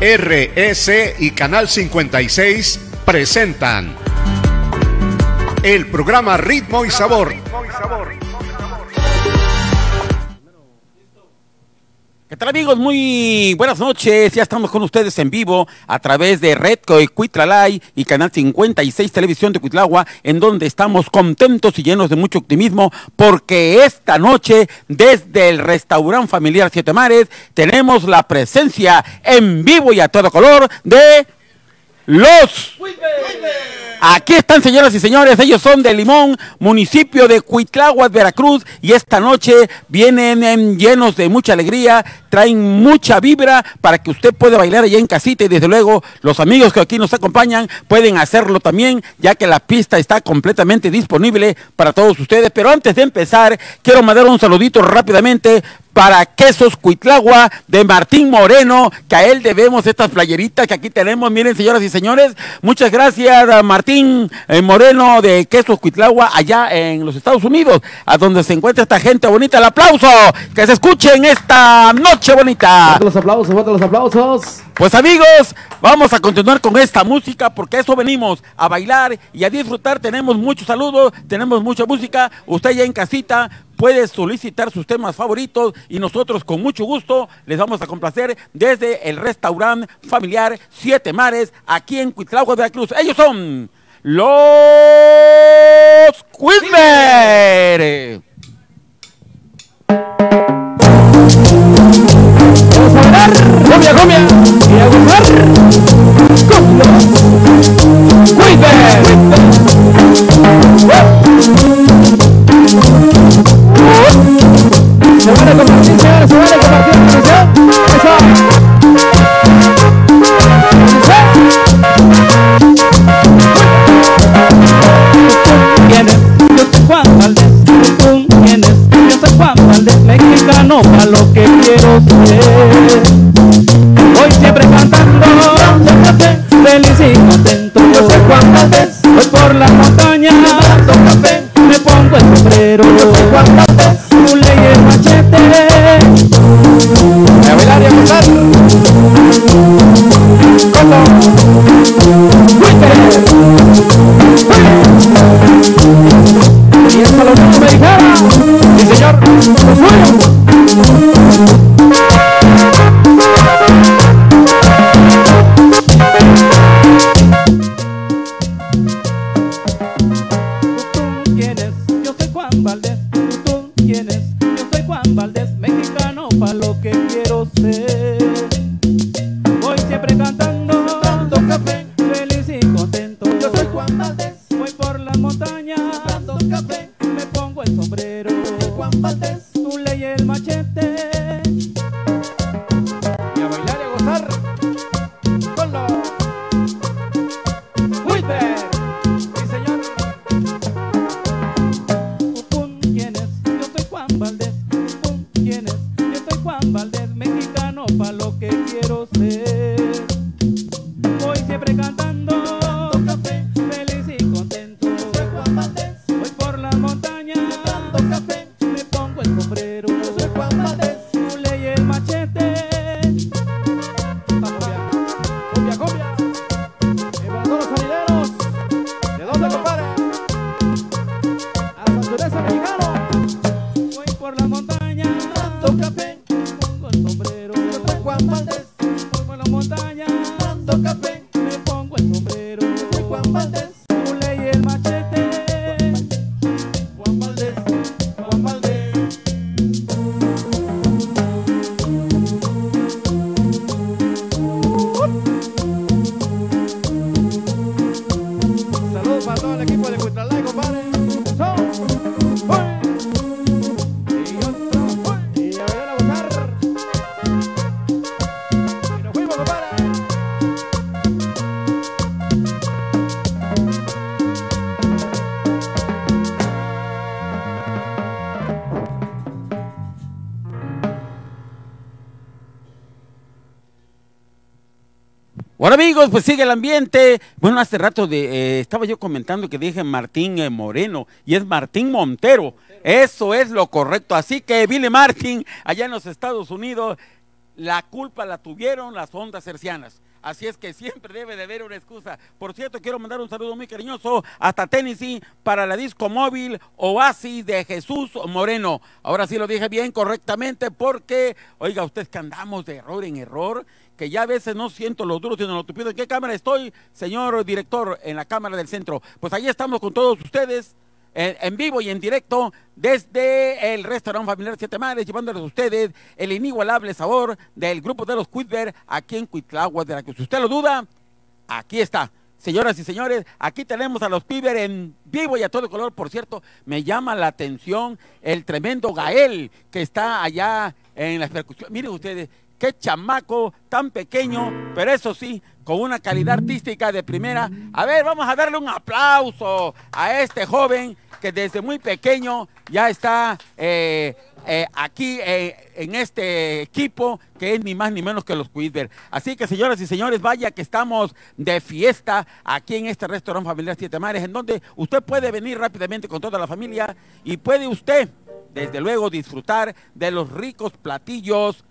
RS y Canal 56 presentan el programa Ritmo y Sabor. ¿Qué tal amigos? Muy buenas noches. Ya estamos con ustedes en vivo a través de Redco Cuitlalay y Canal 56 Televisión de Cuitlagua, en donde estamos contentos y llenos de mucho optimismo porque esta noche desde el restaurante familiar Siete Mares tenemos la presencia en vivo y a todo color de los... Aquí están, señoras y señores, ellos son de Limón, municipio de Cuitláhuac, Veracruz, y esta noche vienen en llenos de mucha alegría, traen mucha vibra para que usted pueda bailar allá en casita y desde luego los amigos que aquí nos acompañan pueden hacerlo también, ya que la pista está completamente disponible para todos ustedes. Pero antes de empezar, quiero mandar un saludito rápidamente para Quesos Cuitlagua de Martín Moreno, que a él debemos estas playeritas que aquí tenemos. Miren, señoras y señores, muchas gracias a Martín eh, Moreno de Quesos Cuitlagua, allá en los Estados Unidos, a donde se encuentra esta gente bonita. El aplauso, que se escuche en esta noche bonita. los aplausos, los aplausos. Pues amigos, vamos a continuar con esta música porque eso venimos a bailar y a disfrutar. Tenemos muchos saludos, tenemos mucha música. Usted ya en casita puede solicitar sus temas favoritos y nosotros con mucho gusto les vamos a complacer desde el restaurante familiar Siete Mares aquí en Cuitlagua de la Cruz. Ellos son los Quidmer. Vamos a bailar, cumbia, cumbia, y a gozar. Se van a compartir, señores, se van a compartir, mexicano pa' lo que quiero ser. Voy siempre cantando, café, feliz y contento. Yo soy Juan Valdés, voy por la montaña, café, me pongo el sombrero. Yo soy Juan Valdés, amigos, pues sigue el ambiente. Bueno, hace rato de, eh, estaba yo comentando que dije Martín eh, Moreno y es Martín Montero. Eso es lo correcto. Así que Billy Martin, allá en los Estados Unidos, la culpa la tuvieron las ondas hercianas. Así es que siempre debe de haber una excusa. Por cierto, quiero mandar un saludo muy cariñoso hasta Tennessee para la disco móvil Oasis de Jesús Moreno. Ahora sí lo dije bien correctamente porque, oiga, usted que andamos de error en error, que ya a veces no siento los duros sino los tupidos. ¿En qué cámara estoy, señor director? En la cámara del centro. Pues ahí estamos con todos ustedes en, vivo y en directo desde el restaurante familiar Siete Mares, llevándoles a ustedes el inigualable sabor del grupo de los Cuitber aquí en Cuitláhuac de la que si usted lo duda, aquí está. Señoras y señores, aquí tenemos a los Piber en vivo y a todo color. Por cierto, me llama la atención el tremendo Gael que está allá en las percusiones. Miren ustedes, qué chamaco tan pequeño, pero eso sí, con una calidad artística de primera. A ver, vamos a darle un aplauso a este joven que desde muy pequeño ya está eh, eh, aquí eh, en este equipo que es ni más ni menos que los Cuidber. Así que señoras y señores, vaya que estamos de fiesta aquí en este restaurante familiar Siete Mares, en donde usted puede venir rápidamente con toda la familia y puede usted, desde luego, disfrutar de los ricos platillos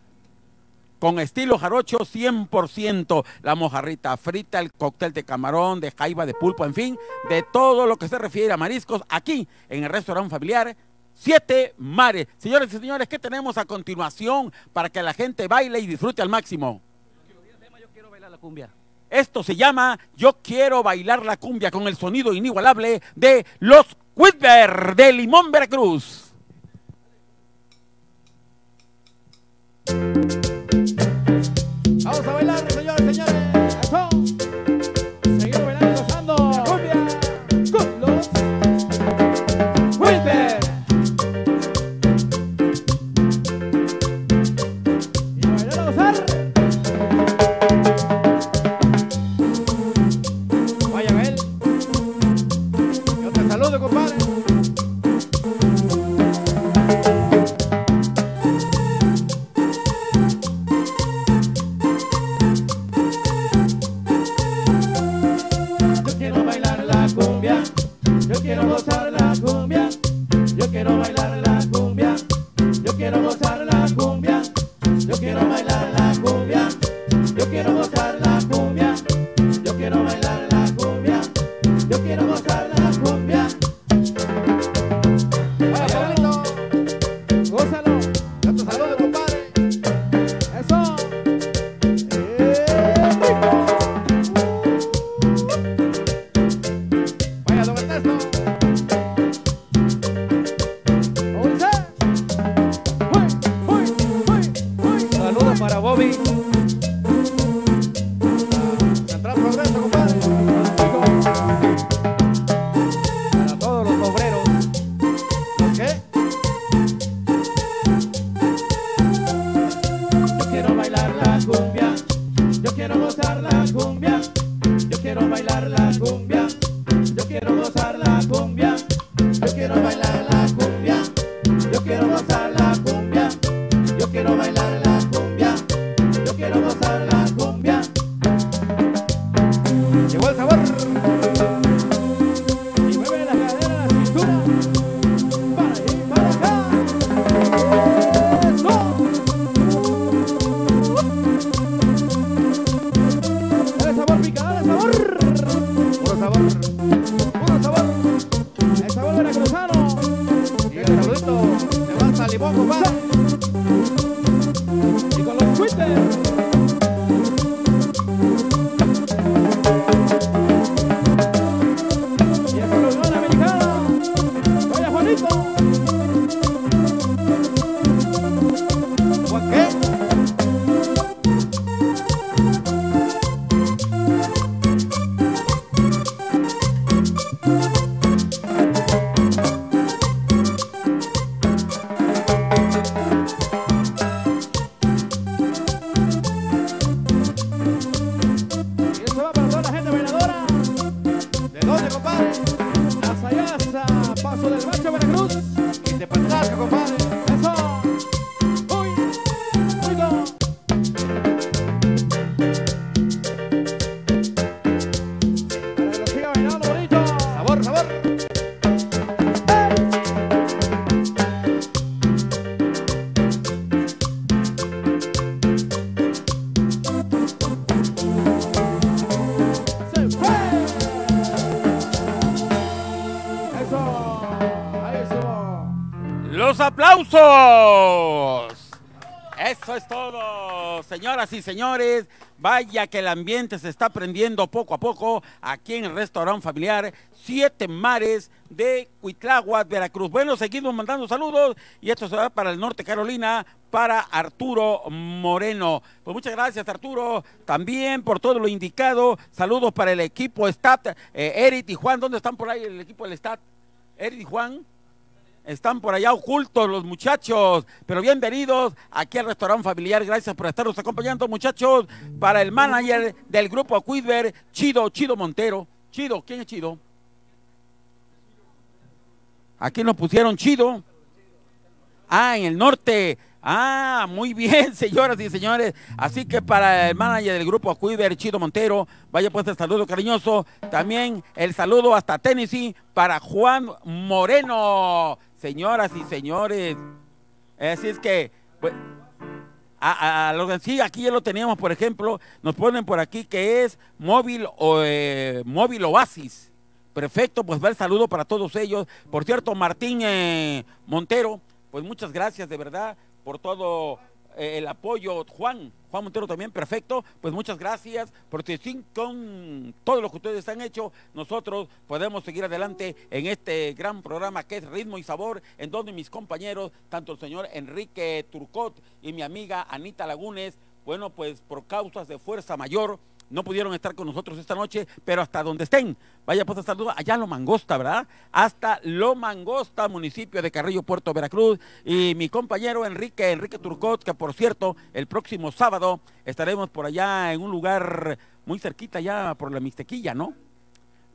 con estilo jarocho 100%, la mojarrita frita, el cóctel de camarón, de jaiba, de pulpo, en fin, de todo lo que se refiere a mariscos aquí en el restaurante familiar Siete Mares. Señores y señores, ¿qué tenemos a continuación para que la gente baile y disfrute al máximo? Yo quiero bailar la cumbia. Esto se llama Yo quiero bailar la cumbia con el sonido inigualable de los Whitber de Limón, Veracruz. Vamos a bailar, aplausos. Eso es todo, señoras y señores. Vaya que el ambiente se está prendiendo poco a poco aquí en el restaurante familiar Siete Mares de Cuitláhuac, Veracruz. Bueno, seguimos mandando saludos y esto será para el Norte Carolina, para Arturo Moreno. Pues muchas gracias, Arturo, también por todo lo indicado. Saludos para el equipo STAT, eh, Eric y Juan. ¿Dónde están por ahí el equipo del STAT? Eric y Juan. Están por allá ocultos los muchachos, pero bienvenidos aquí al restaurante familiar. Gracias por estarnos acompañando, muchachos. Para el manager del grupo Cuidver, Chido, Chido Montero. Chido, ¿quién es Chido? Aquí nos pusieron Chido. Ah, en el norte. Ah, muy bien, señoras y señores. Así que para el manager del grupo Cuiver, Chido Montero, vaya pues el saludo cariñoso. También el saludo hasta Tennessee para Juan Moreno. Señoras y señores. Así es que, pues, a, a los sí, aquí ya lo teníamos, por ejemplo, nos ponen por aquí que es móvil o eh, móvil Oasis. Perfecto, pues va el saludo para todos ellos. Por cierto, Martín eh, Montero, pues muchas gracias de verdad por todo eh, el apoyo. Juan, Juan Montero también, perfecto. Pues muchas gracias, porque sin con todo lo que ustedes han hecho, nosotros podemos seguir adelante en este gran programa que es Ritmo y Sabor, en donde mis compañeros, tanto el señor Enrique Turcot y mi amiga Anita Lagunes, bueno, pues por causas de fuerza mayor, no pudieron estar con nosotros esta noche, pero hasta donde estén, vaya pues a saludo allá en Lo Mangosta, ¿verdad? Hasta Lo Mangosta, municipio de Carrillo, Puerto Veracruz, y mi compañero Enrique, Enrique Turcot, que por cierto, el próximo sábado estaremos por allá en un lugar muy cerquita, ya por la Mixtequilla, ¿no?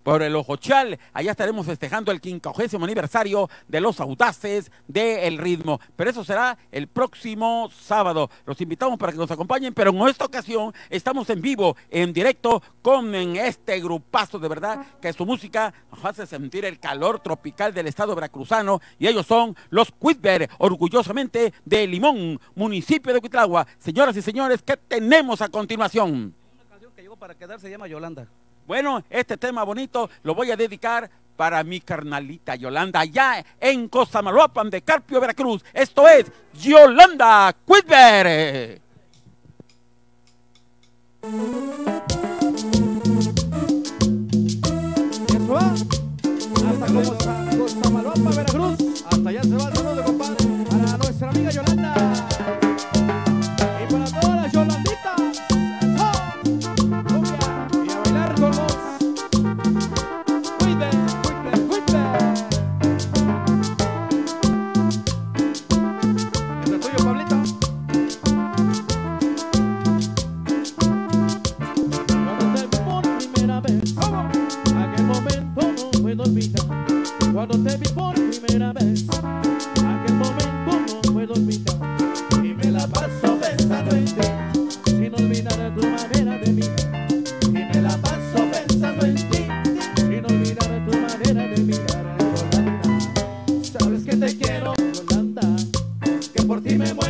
Por el Ojochal. Allá estaremos festejando el quincuagésimo aniversario de los audaces del ritmo. Pero eso será el próximo sábado. Los invitamos para que nos acompañen, pero en esta ocasión estamos en vivo, en directo, con en este grupazo de verdad, que su música nos hace sentir el calor tropical del estado veracruzano. Y ellos son los Cuitber, orgullosamente de Limón, municipio de Cuitlagua. Señoras y señores, ¿qué tenemos a continuación? Una canción que llegó para quedar se llama Yolanda. Bueno, este tema bonito lo voy a dedicar para mi carnalita Yolanda, allá en Cosamaloapan de Carpio, Veracruz. Esto es Yolanda Cuitber. Eso. Hasta Costa- Costamalapa, Veracruz. Hasta allá se va el saludo, compadre. Para nuestra amiga Yolanda. Puedo. Cuando te vi por primera vez, aquel momento no puedo olvidar. Y me la paso pensando en ti, sin olvidar tu manera de mirar. Y me la paso pensando en ti, sin olvidar tu manera de mirar. Sabes que te quiero, Yolanda, que por ti me muero,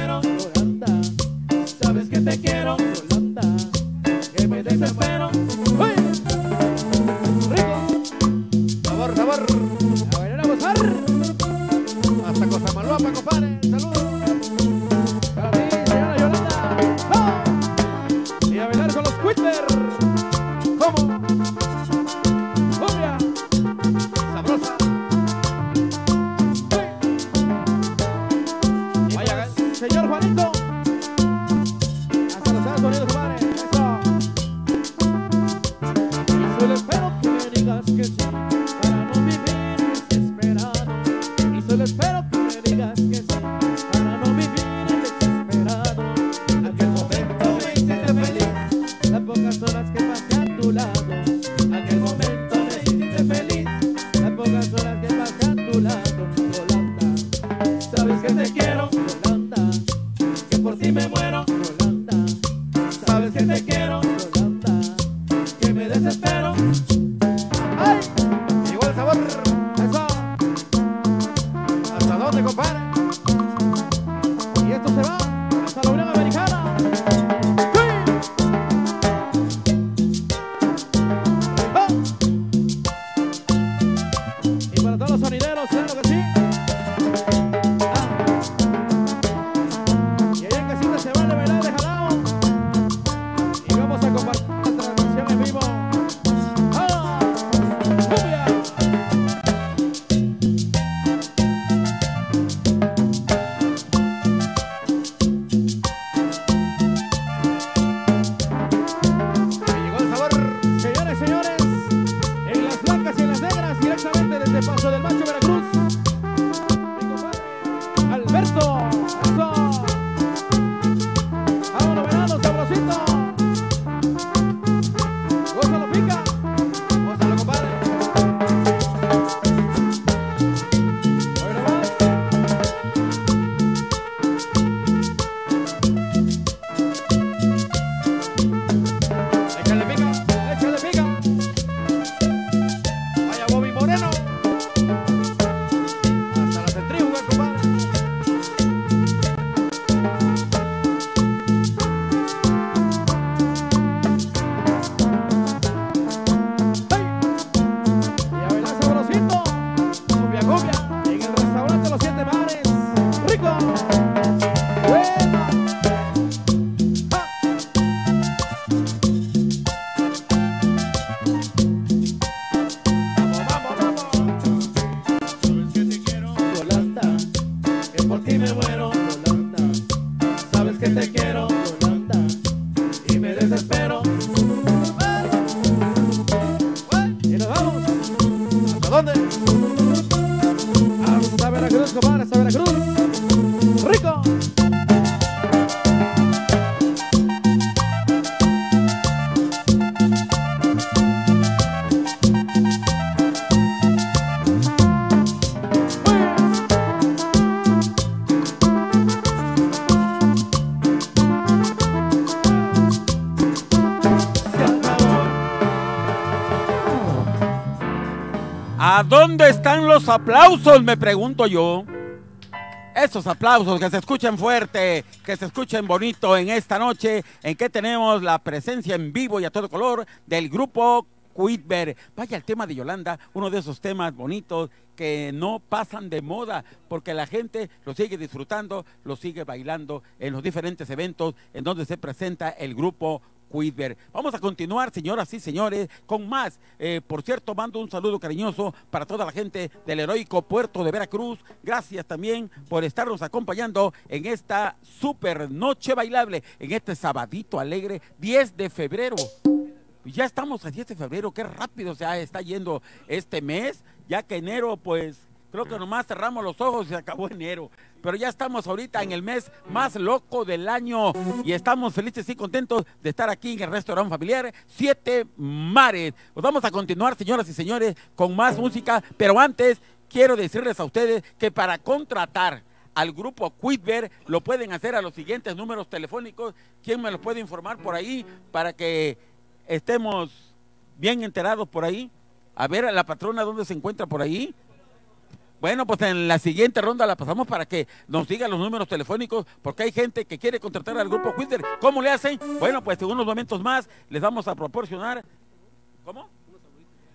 están los aplausos? Me pregunto yo. Esos aplausos que se escuchen fuerte, que se escuchen bonito en esta noche en que tenemos la presencia en vivo y a todo color del grupo Cuitber. Vaya el tema de Yolanda, uno de esos temas bonitos que no pasan de moda porque la gente lo sigue disfrutando, lo sigue bailando en los diferentes eventos en donde se presenta el grupo Cuitber. Vamos a continuar, señoras y señores, con más. Eh, por cierto, mando un saludo cariñoso para toda la gente del heroico puerto de Veracruz. Gracias también por estarnos acompañando en esta super noche bailable, en este sabadito alegre, 10 de febrero. Ya estamos a 10 de febrero, qué rápido se está yendo este mes, ya que enero, pues creo que nomás cerramos los ojos y se acabó enero. Pero ya estamos ahorita en el mes más loco del año y estamos felices y contentos de estar aquí en el restaurante familiar Siete Mares. Pues vamos a continuar, señoras y señores, con más música, pero antes quiero decirles a ustedes que para contratar al grupo Quitver lo pueden hacer a los siguientes números telefónicos. ¿Quién me los puede informar por ahí para que estemos bien enterados por ahí? A ver, a la patrona, ¿dónde se encuentra por ahí? Bueno, pues en la siguiente ronda la pasamos para que nos digan los números telefónicos, porque hay gente que quiere contratar al grupo Quitver. ¿Cómo le hacen? Bueno, pues en unos momentos más les vamos a proporcionar. ¿Cómo?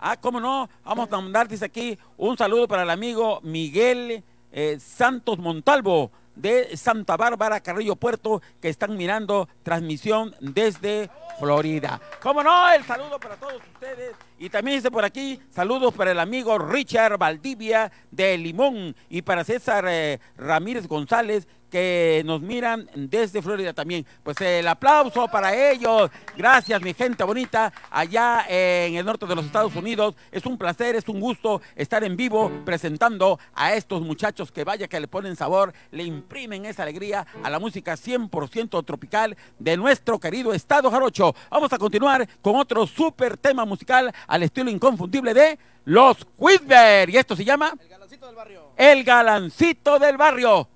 Ah, ¿cómo no? Vamos a mandar, dice aquí, un saludo para el amigo Miguel eh, Santos Montalvo de Santa Bárbara, Carrillo Puerto, que están mirando transmisión desde Florida. ¿Cómo no? El saludo para todos ustedes. Y también dice por aquí, saludos para el amigo Richard Valdivia de Limón y para César eh, Ramírez González que nos miran desde Florida también. Pues el aplauso para ellos. Gracias, mi gente bonita, allá en el norte de los Estados Unidos. Es un placer, es un gusto estar en vivo presentando a estos muchachos que vaya que le ponen sabor, le imprimen esa alegría a la música 100% tropical de nuestro querido Estado Jarocho. Vamos a continuar con otro súper tema musical al estilo inconfundible de los Quidver. Y esto se llama El galancito del barrio. El Galancito del Barrio.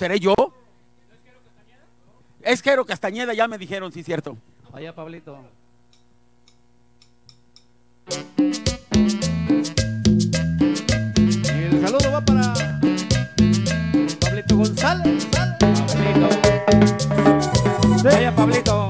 ¿Seré yo? Es Jero Castañeda, ya me dijeron, sí, cierto. Vaya, Pablito. Y el saludo va para Pablito González. Pablito. Vaya, Pablito.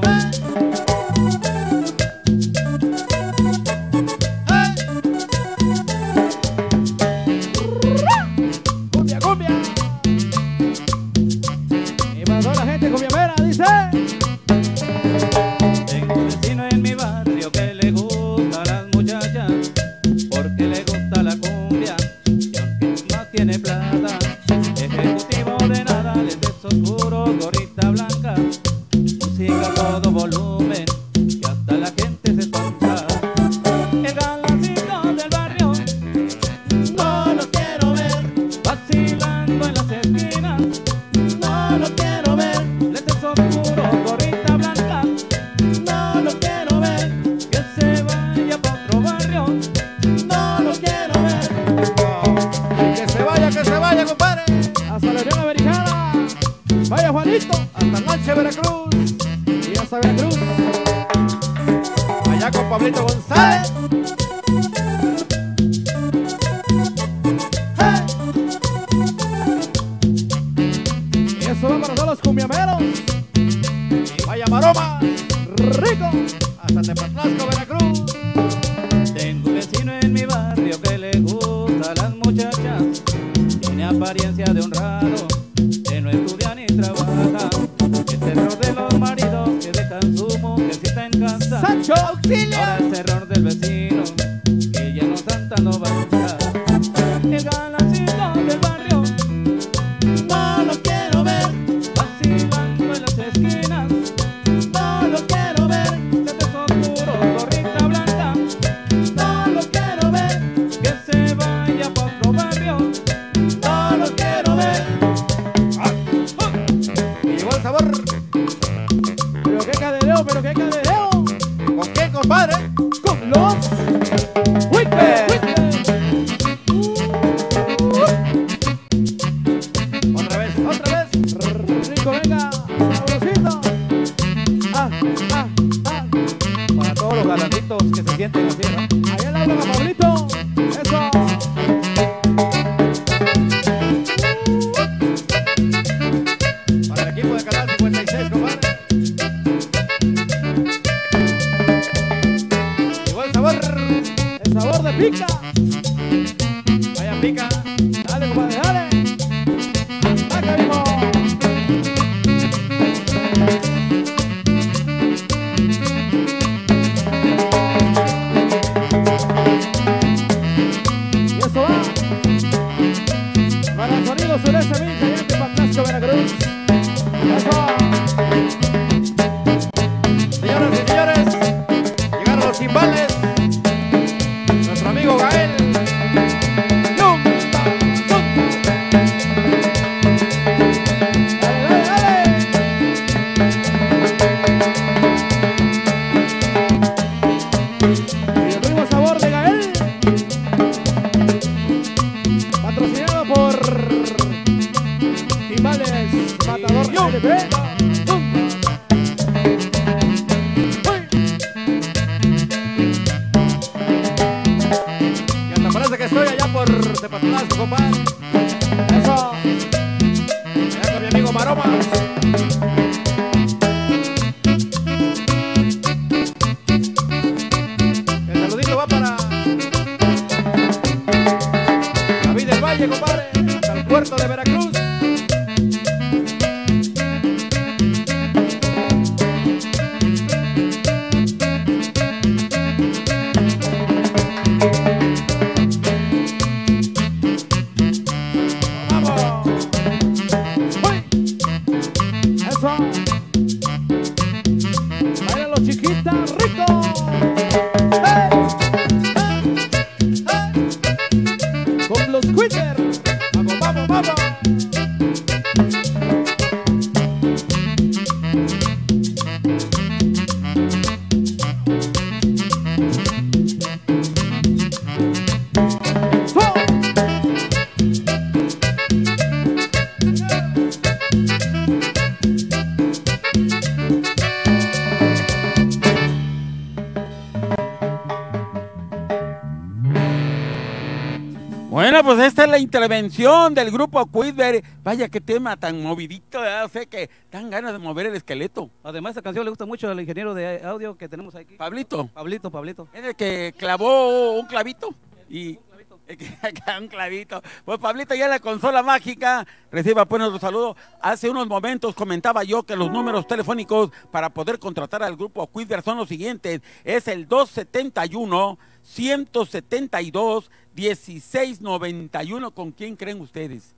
Intervención del grupo Cuidver. Vaya qué tema tan movidito, sea que dan ganas de mover el esqueleto. Además, esta canción le gusta mucho al ingeniero de audio que tenemos aquí. Pablito, Pablito, Pablito. es el que clavó un clavito y un clavito. Pues Pablito ya en la consola mágica reciba pues nuestro saludo. Hace unos momentos comentaba yo que los números telefónicos para poder contratar al grupo Cuidver son los siguientes. Es el 271 172 1691. ¿Con quién creen ustedes?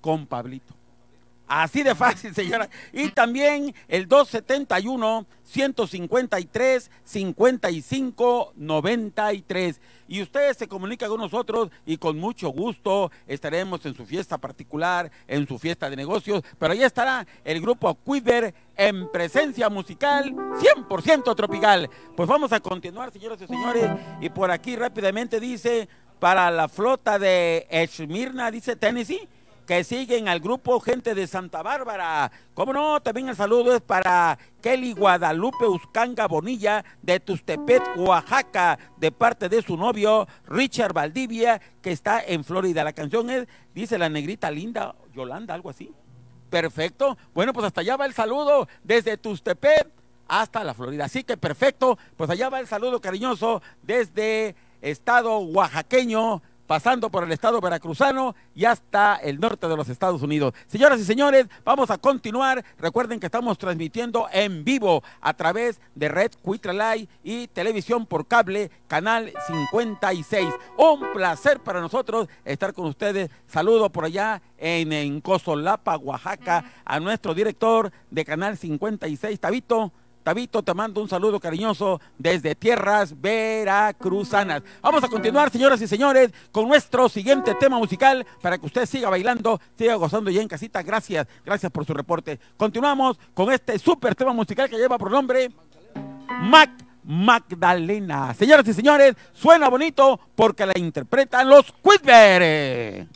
Con Pablito. Así de fácil, señora. Y también el 271-153-55-93. Y ustedes se comunican con nosotros y con mucho gusto estaremos en su fiesta particular, en su fiesta de negocios. Pero ahí estará el grupo Quiver en presencia musical 100% tropical. Pues vamos a continuar, señoras y señores. Y por aquí rápidamente dice, para la flota de Esmirna, dice Tennessee que siguen al grupo Gente de Santa Bárbara. Cómo no, también el saludo es para Kelly Guadalupe Uscanga Bonilla de Tustepet, Oaxaca, de parte de su novio Richard Valdivia, que está en Florida. La canción es, dice la negrita linda, Yolanda, algo así. Perfecto. Bueno, pues hasta allá va el saludo desde Tustepet hasta la Florida. Así que perfecto, pues allá va el saludo cariñoso desde estado oaxaqueño pasando por el estado veracruzano y hasta el norte de los Estados Unidos. Señoras y señores, vamos a continuar. Recuerden que estamos transmitiendo en vivo a través de Red Cuitralay y televisión por cable, canal 56. Un placer para nosotros estar con ustedes. Saludo por allá en, en Cozolapa, Oaxaca, a nuestro director de canal 56, Tabito. Tabito, te mando un saludo cariñoso desde tierras veracruzanas. Vamos a continuar, señoras y señores, con nuestro siguiente tema musical para que usted siga bailando, siga gozando ya en casita. Gracias, gracias por su reporte. Continuamos con este súper tema musical que lleva por nombre Mac Magdalena. Señoras y señores, suena bonito porque la interpretan los Quidver.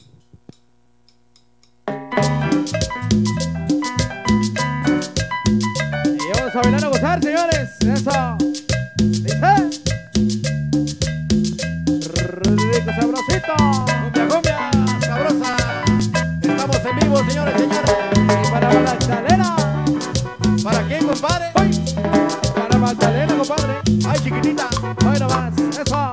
Vamos a bailar a gozar, señores. Eso. Dice. Rico sabrosito. Cumbia, cumbia, sabrosa. Estamos en vivo, señores, señores. Y para Magdalena. ¿Para quién, compadre? ¡Ay! Para Magdalena, compadre. Ay, chiquitita. Ay, nomás. Eso.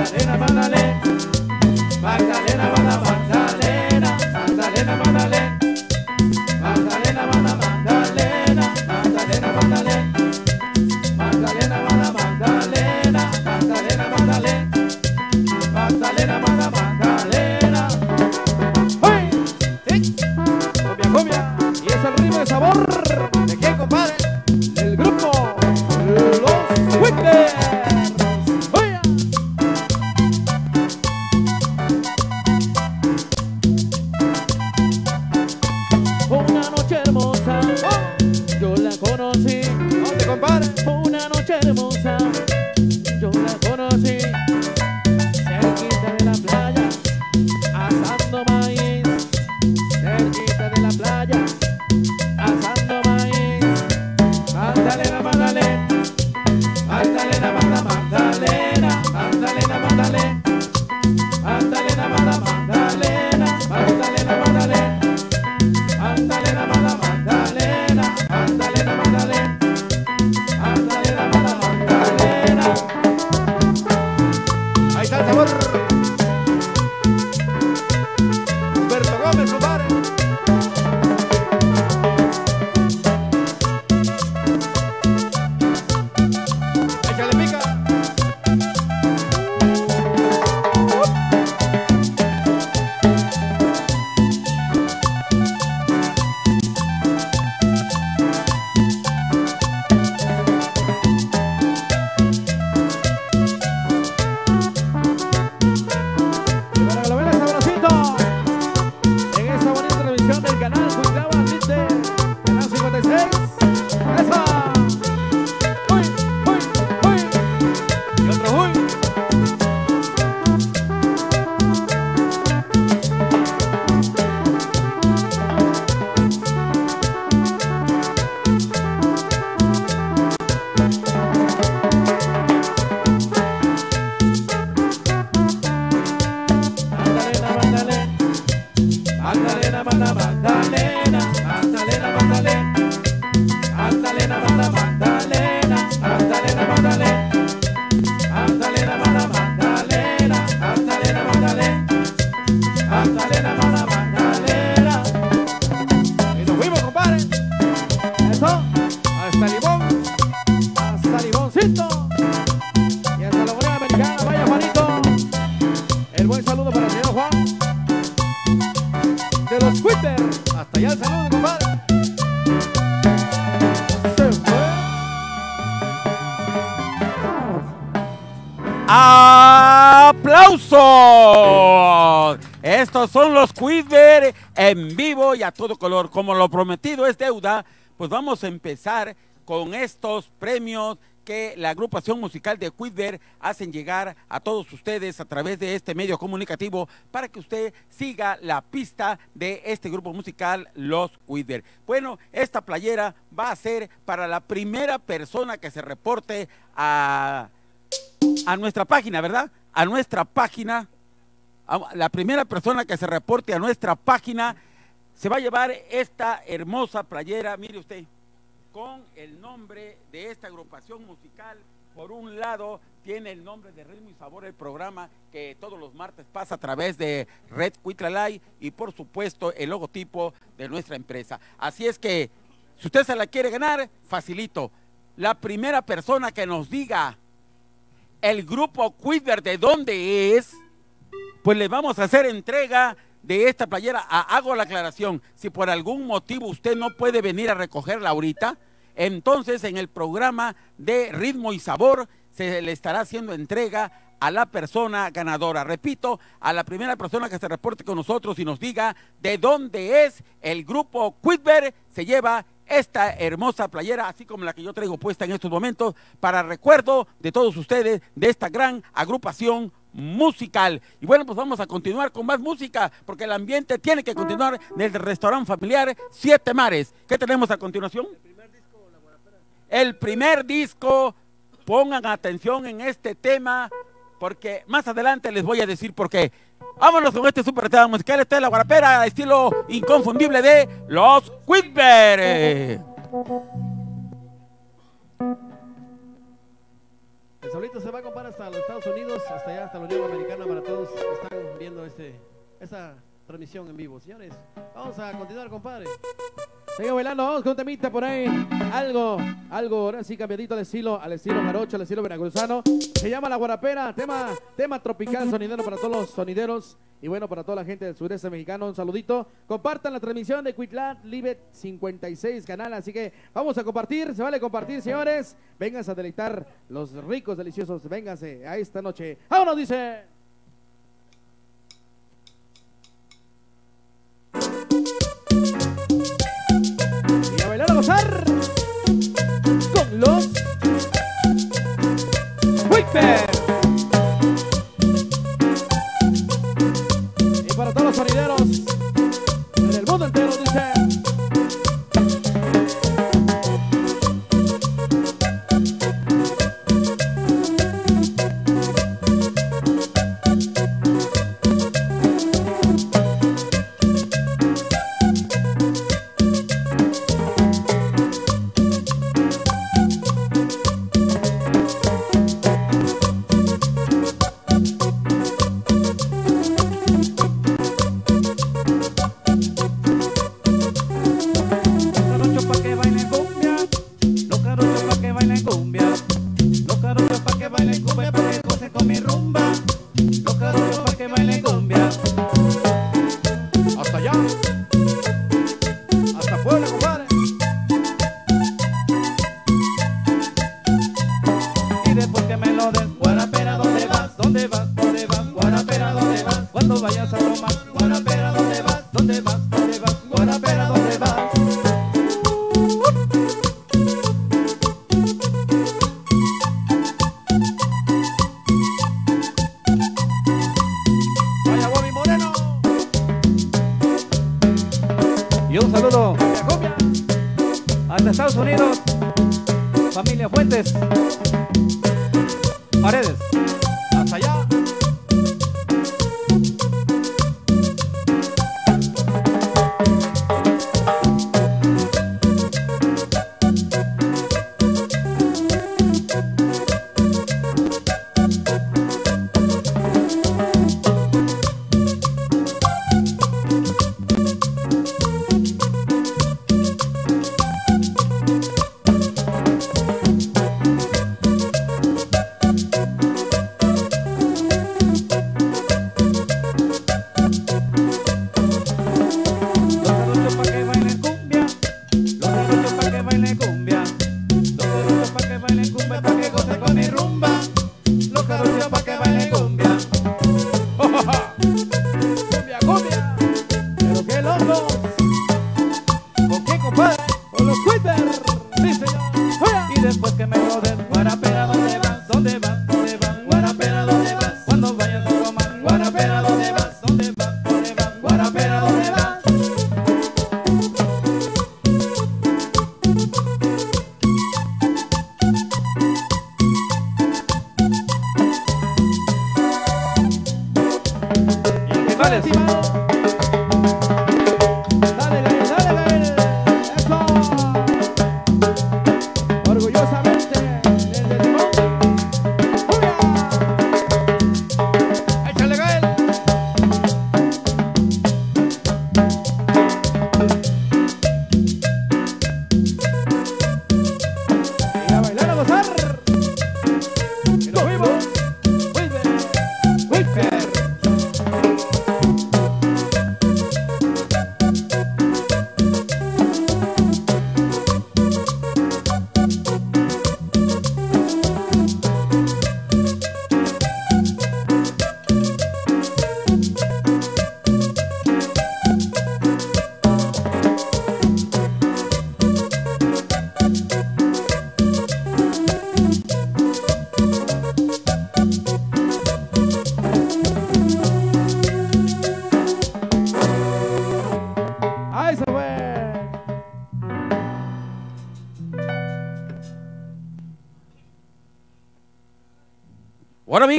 Magdalena, Magdalena. Magdalena, Magdalena, Magdalena. Magdalena, Magdalena. Magdalena, Magdalena, Magdalena. Magdalena, Magdalena. Magdalena, Magda, Magdalena, Magdalena, Magdalena, Magdalena, Magda, Magdalena. Todo color. Como lo prometido es deuda, pues vamos a empezar con estos premios que la agrupación musical de Quidver hacen llegar a todos ustedes a través de este medio comunicativo para que usted siga la pista de este grupo musical, Los Quidver. Bueno, esta playera va a ser para la primera persona que se reporte a a nuestra página, ¿verdad? A nuestra página. La primera persona que se reporte a nuestra página se va a llevar esta hermosa playera, mire usted, con el nombre de esta agrupación musical. Por un lado, tiene el nombre de Ritmo y Sabor, el programa que todos los martes pasa a través de Red Cuitlalay y por supuesto el logotipo de nuestra empresa. Así es que, si usted se la quiere ganar, facilito. La primera persona que nos diga el grupo Cuidver de dónde es, pues le vamos a hacer entrega de esta playera. Ah, hago la aclaración, si por algún motivo usted no puede venir a recogerla ahorita, entonces en el programa de Ritmo y Sabor se le estará haciendo entrega a la persona ganadora. Repito, a la primera persona que se reporte con nosotros y nos diga de dónde es el grupo Quidver, se lleva esta hermosa playera, así como la que yo traigo puesta en estos momentos, para recuerdo de todos ustedes de esta gran agrupación musical. Y bueno, pues vamos a continuar con más música, porque el ambiente tiene que continuar en el restaurante familiar Siete Mares. ¿Qué tenemos a continuación? El primer disco, pongan atención en este tema, porque más adelante les voy a decir por qué. Vámonos con este super tema musical, esta es la guarapera, estilo inconfundible de los Quidber. El solito se va a comprar hasta los Estados Unidos, hasta allá, hasta la Unión Americana, para todos que están viendo este, esta transmisión en vivo. Señores, vamos a continuar, compadre. Sigue bailando, vamos con un temita por ahí. Algo, algo, ahora sí, cambiadito de estilo, al estilo jarocho, al estilo veracruzano. Se llama La Guarapera, tema, tema tropical sonidero para todos los sonideros. Y bueno, para toda la gente del sureste mexicano, un saludito. Compartan la transmisión de Quitlat Libet 56 canal. Así que vamos a compartir, se vale compartir, señores. Vénganse a deleitar los ricos, deliciosos. Vénganse a esta noche. ¡Vámonos! Dice. Gozar con los Whipper. Y para todos los sonideros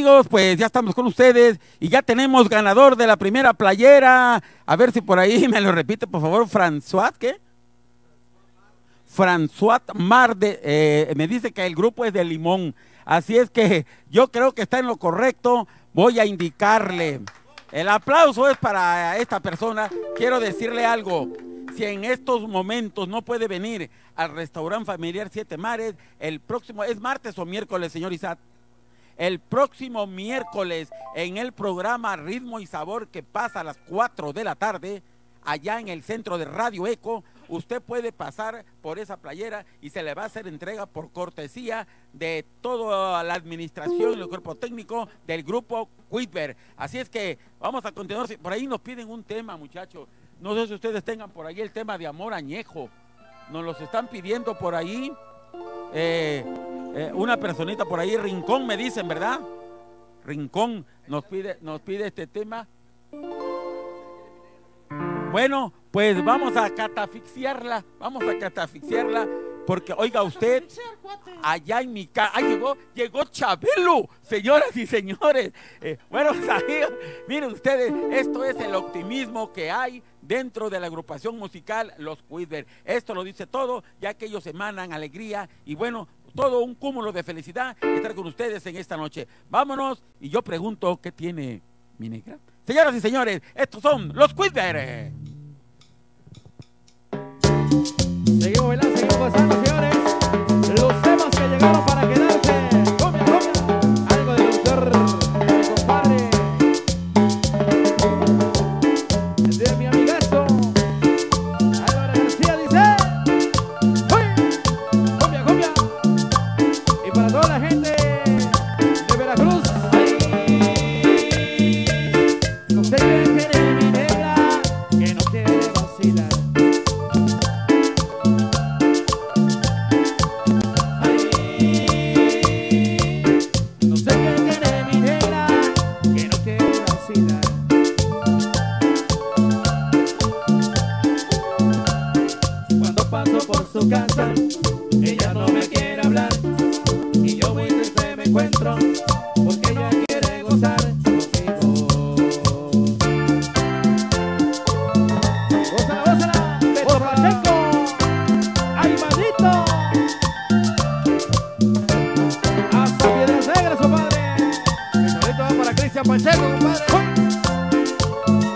amigos, pues ya estamos con ustedes y ya tenemos ganador de la primera playera. A ver si por ahí me lo repite, por favor, François, ¿qué? François Marde, eh, me dice que el grupo es de Limón. Así es que yo creo que está en lo correcto. Voy a indicarle. El aplauso es para esta persona. Quiero decirle algo. Si en estos momentos no puede venir al restaurante familiar Siete Mares, el próximo, ¿es martes o miércoles, señor Isaac? El próximo miércoles en el programa Ritmo y Sabor que pasa a las 4 de la tarde, allá en el centro de Radio Eco, usted puede pasar por esa playera y se le va a hacer entrega por cortesía de toda la administración y el cuerpo técnico del grupo Cuitber. Así es que vamos a continuar. Por ahí nos piden un tema, muchachos. No sé si ustedes tengan por ahí el tema de amor añejo. Nos los están pidiendo por ahí. Eh, eh, una personita por ahí, Rincón, me dicen, ¿verdad? Rincón nos pide, nos pide este tema. Bueno, pues vamos a catafixiarla, vamos a catafixiarla, porque oiga usted, allá en mi casa, ah, llegó, llegó Chabelo, señoras y señores. Eh, bueno, miren ustedes, esto es el optimismo que hay dentro de la agrupación musical Los Cuidver. Esto lo dice todo, ya que ellos emanan alegría y bueno, todo un cúmulo de felicidad estar con ustedes en esta noche. Vámonos y yo pregunto, ¿qué tiene mi negra? Señoras y señores, estos son Los Cuidver. Seguimos bailando, seguimos gozando, señores. Los temas que llegaron para quedarse.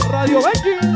Radio Benji.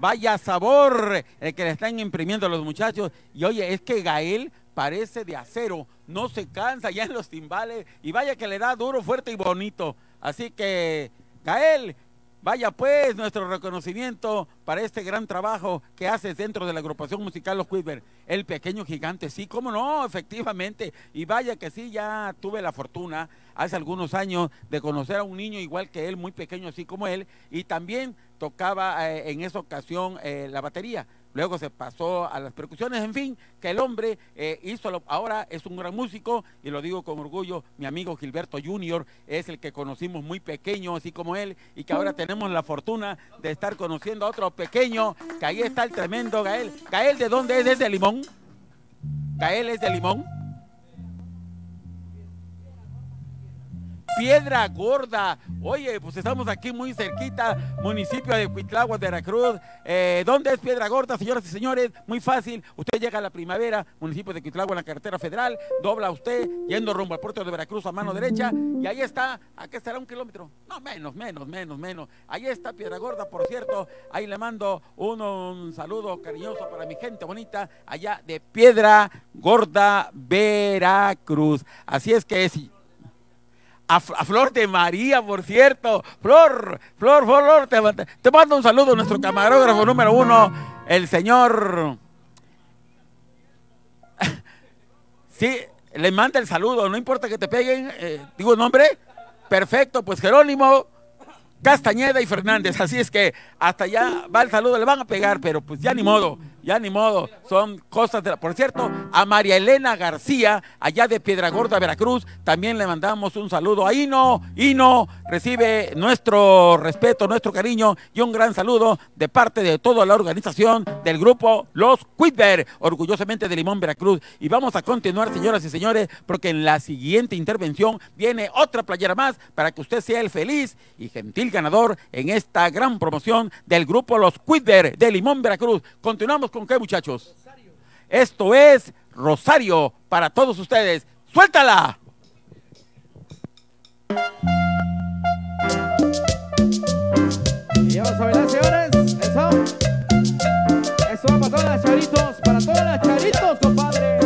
Vaya sabor el que le están imprimiendo los muchachos. Y oye, es que Gael parece de acero, no se cansa ya en los timbales y vaya que le da duro, fuerte y bonito. Así que, Gael, vaya pues nuestro reconocimiento para este gran trabajo que haces dentro de la agrupación musical Los Quiver. El pequeño gigante, sí, cómo no, efectivamente. Y vaya que sí, ya tuve la fortuna hace algunos años de conocer a un niño igual que él, muy pequeño así como él, y también tocaba eh, en esa ocasión eh, la batería. Luego se pasó a las percusiones, en fin, que el hombre eh, hizo, lo- ahora es un gran músico y lo digo con orgullo, mi amigo Gilberto Junior es el que conocimos muy pequeño, así como él, y que ahora tenemos la fortuna de estar conociendo a otro pequeño, que ahí está el tremendo Gael. Gael, ¿de dónde es? ¿Es de Limón? Gael es de Limón. Piedra Gorda. Oye, pues estamos aquí muy cerquita, municipio de Cuitlagua, Veracruz. Eh, ¿Dónde es Piedra Gorda, señoras y señores? Muy fácil. Usted llega a la primavera, municipio de Cuitlagua, en la carretera federal, dobla usted yendo rumbo al puerto de Veracruz a mano derecha y ahí está, aquí estará un kilómetro. No, menos, menos, menos, menos. Ahí está Piedra Gorda, por cierto. Ahí le mando un, un saludo cariñoso para mi gente bonita allá de Piedra Gorda, Veracruz. Así es que si a, Flor de María, por cierto. Flor, Flor, Flor, te, te mando un saludo a nuestro camarógrafo número uno, el señor. Sí, le manda el saludo, no importa que te peguen, eh, digo nombre. Perfecto, pues Jerónimo, Castañeda y Fernández. Así es que hasta allá va el saludo, le van a pegar, pero pues ya ni modo, ya ni modo. Son cosas de la... Por cierto, a María Elena García, allá de Piedragorda, Veracruz, también le mandamos un saludo. A Hino, Hino recibe nuestro respeto, nuestro cariño y un gran saludo de parte de toda la organización del grupo Los Quidver, orgullosamente de Limón, Veracruz. Y vamos a continuar, señoras y señores, porque en la siguiente intervención viene otra playera más para que usted sea el feliz y gentil ganador en esta gran promoción del grupo Los Quidver de Limón, Veracruz. Continuamos con qué, muchachos. Esto es Rosario para todos ustedes. ¡Suéltala! Y vamos a bailar, señores. Eso. Eso va para todas las charitos. Para todas las charitos, compadre.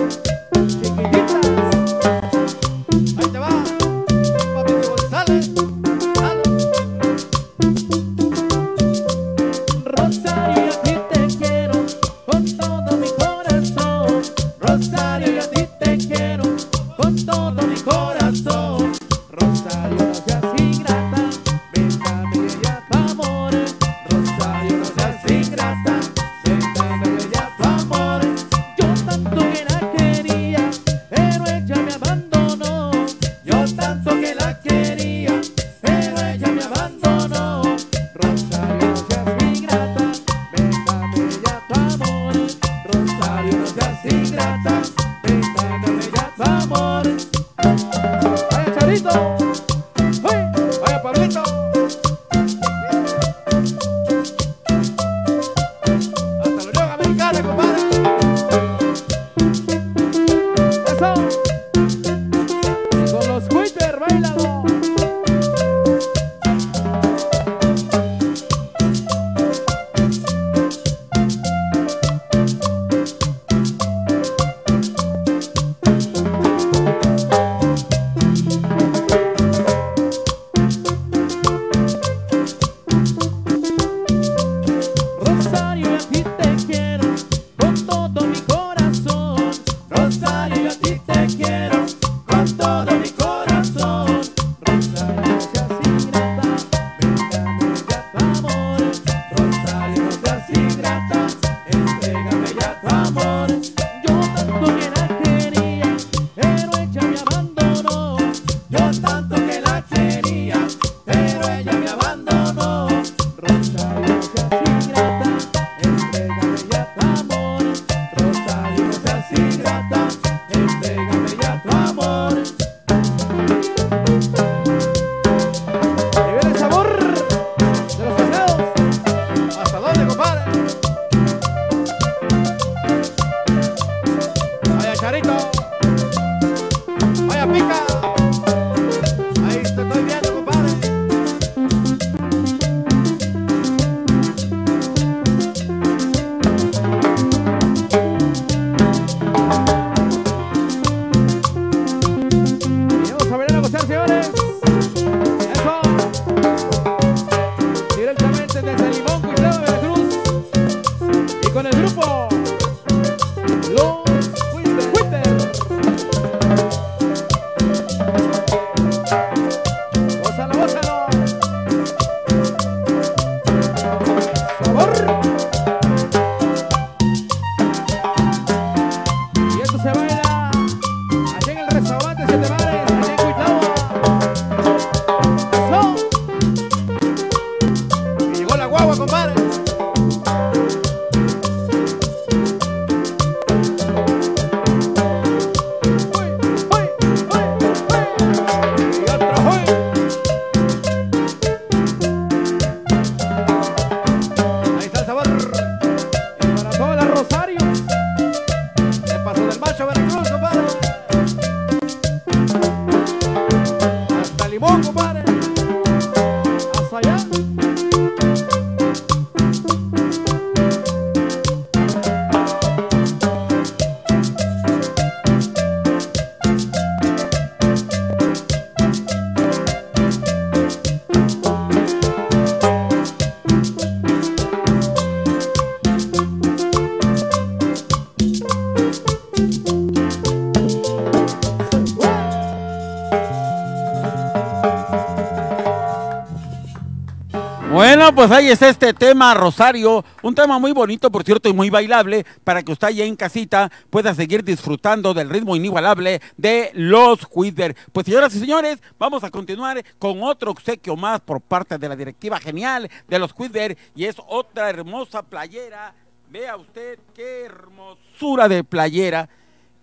Pues ahí es este tema, Rosario. Un tema muy bonito, por cierto, y muy bailable, para que usted allá en casita pueda seguir disfrutando del ritmo inigualable de los Cuider. Pues señoras y señores, vamos a continuar con otro obsequio más por parte de la directiva genial de los Cuider, y es otra hermosa playera. Vea usted qué hermosura de playera.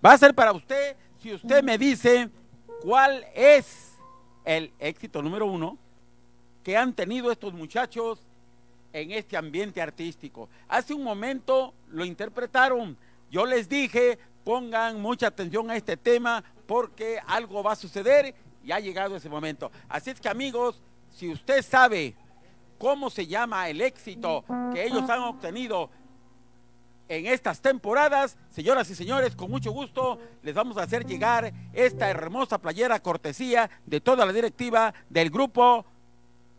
Va a ser para usted si usted me dice cuál es el éxito número uno que han tenido estos muchachos en este ambiente artístico. Hace un momento lo interpretaron. Yo les dije, pongan mucha atención a este tema porque algo va a suceder y ha llegado ese momento. Así es que amigos, si usted sabe cómo se llama el éxito que ellos han obtenido en estas temporadas, señoras y señores, con mucho gusto les vamos a hacer llegar esta hermosa playera cortesía de toda la directiva del grupo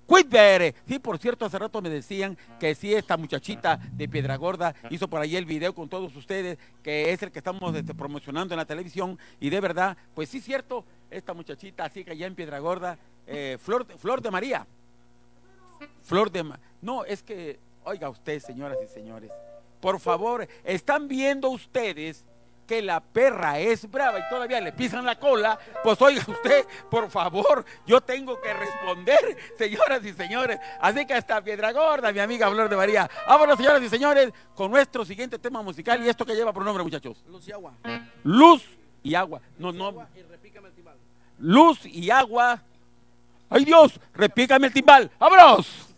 Cuitber. Sí, por cierto, hace rato me decían que sí, esta muchachita de Piedra Gorda hizo por ahí el video con todos ustedes, que es el que estamos este, promocionando en la televisión. Y de verdad, pues sí, cierto, esta muchachita así que allá en Piedra Gorda, eh, Flor, Flor de María. Flor de Ma- No, es que, oiga usted, señoras y señores, por favor, están viendo ustedes que la perra es brava y todavía le pisan la cola, pues oiga usted, por favor, yo tengo que responder, señoras y señores. Así que hasta Piedra Gorda, mi amiga Flor de María. Vámonos, señoras y señores, con nuestro siguiente tema musical y esto que lleva por nombre, muchachos. Luz y agua. Luz y agua. No, no. Y repícame el timbal. Luz y agua. ¡Ay Dios! Repícame el timbal. ¡Vámonos!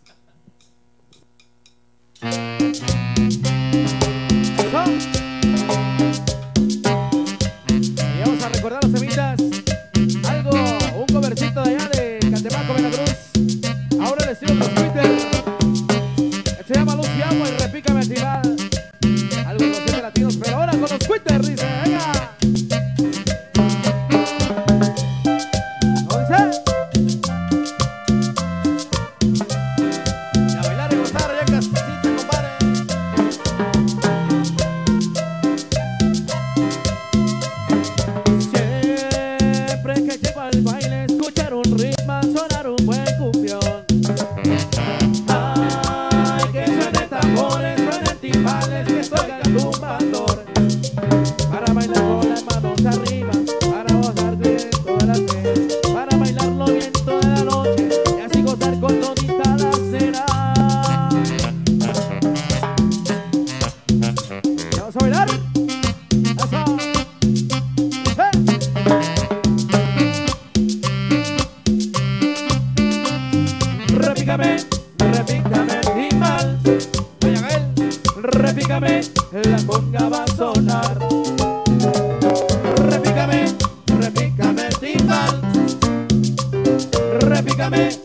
Dígame.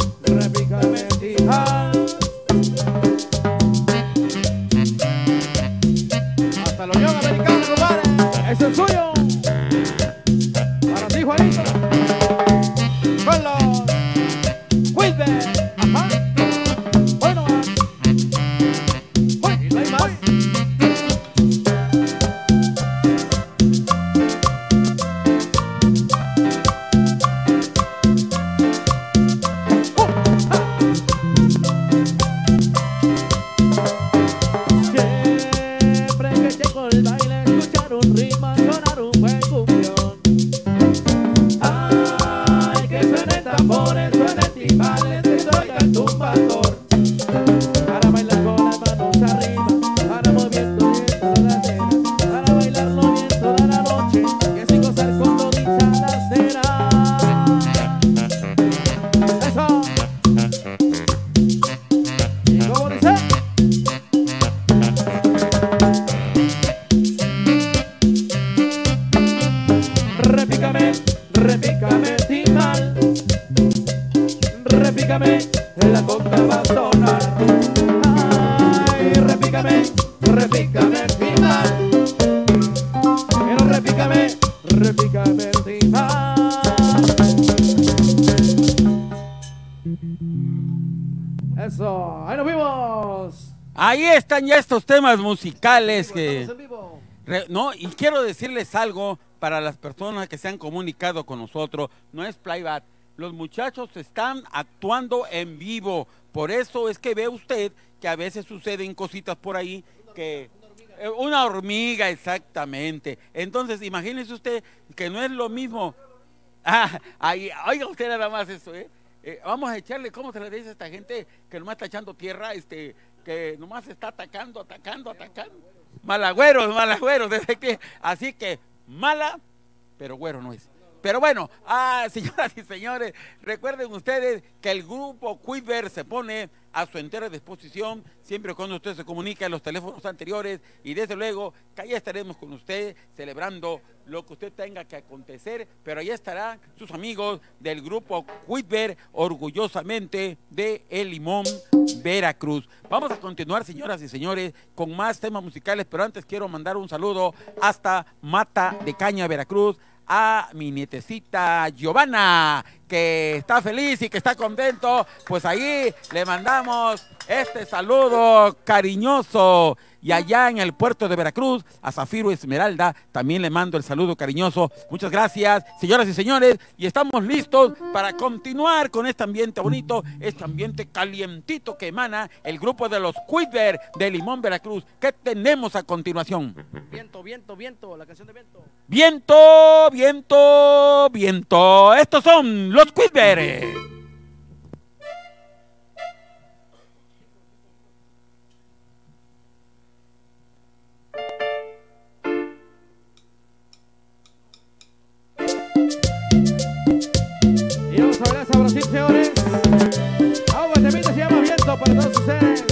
Temas musicales que... Re- no, y quiero decirles algo para las personas que se han comunicado con nosotros. No es playback. Los muchachos están actuando en vivo. Por eso es que ve usted que a veces suceden cositas por ahí que... eh, Una hormiga, exactamente. Entonces, imagínese usted que no es lo mismo. Ah, ahí, oiga usted nada más eso, ¿eh? Eh, vamos a echarle, ¿cómo se le dice a esta gente que nomás está echando tierra, este, que nomás está atacando, atacando, atacando? Malagüeros, malagüeros, desde que, así que mala, pero güero no es. Pero bueno, ah, señoras y señores, recuerden ustedes que el grupo Quiver se pone a su entera disposición. Siempre cuando usted se comunica en los teléfonos anteriores y desde luego que allá estaremos con usted celebrando lo que usted tenga que acontecer, pero allá estarán sus amigos del grupo Quiver orgullosamente de El Limón, Veracruz. Vamos a continuar, señoras y señores, con más temas musicales, pero antes quiero mandar un saludo hasta Mata de Caña, Veracruz, a mi nietecita Giovanna, que está feliz y que está contento, pues ahí le mandamos este saludo cariñoso. Y allá en el puerto de Veracruz, a Zafiro Esmeralda, también le mando el saludo cariñoso. Muchas gracias, señoras y señores, y estamos listos para continuar con este ambiente bonito, este ambiente calientito que emana el grupo de los Cuidver de Limón, Veracruz. ¿Qué tenemos a continuación? Viento, viento, viento, la canción de viento. Viento, viento, viento. Estos son los Quidver. Vamos a ver esa Brasil, señores. Agua temita se llama viento para todos ustedes.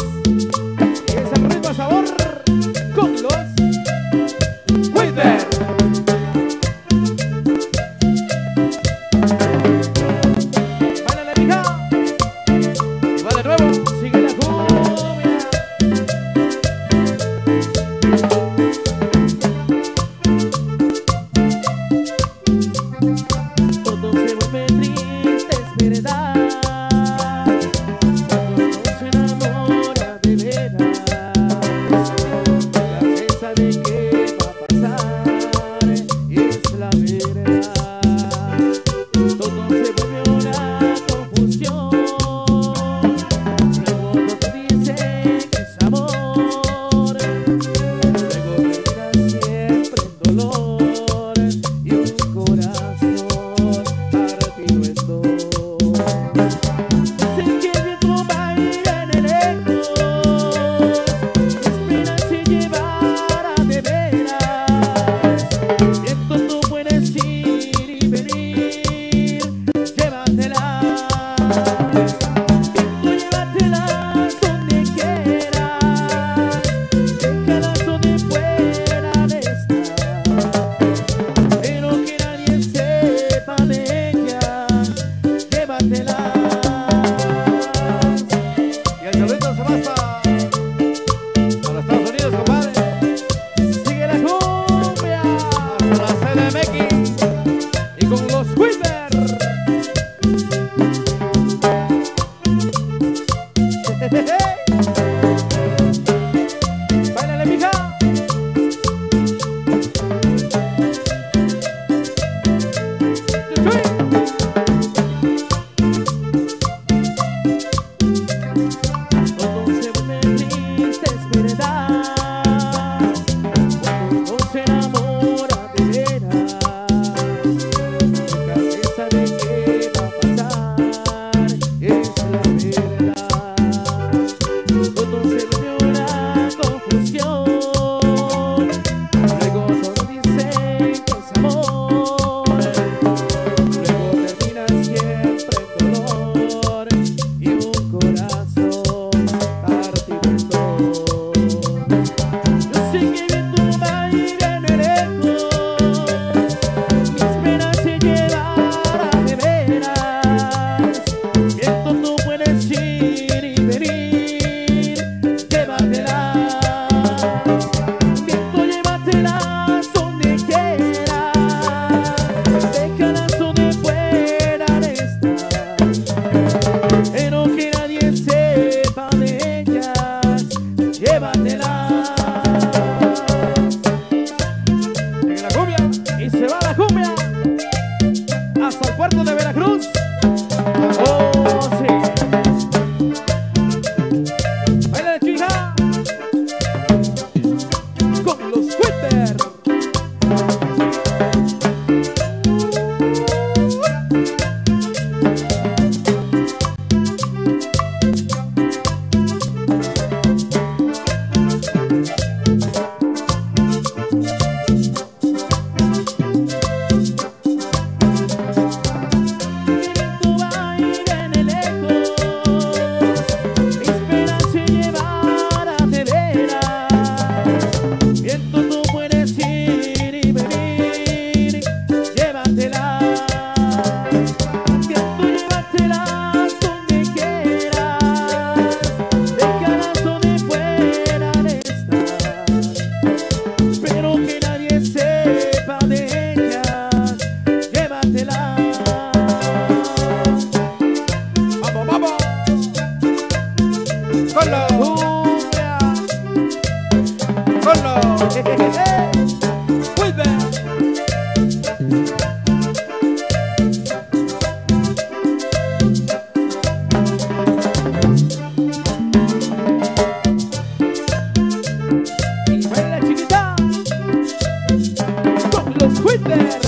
Con los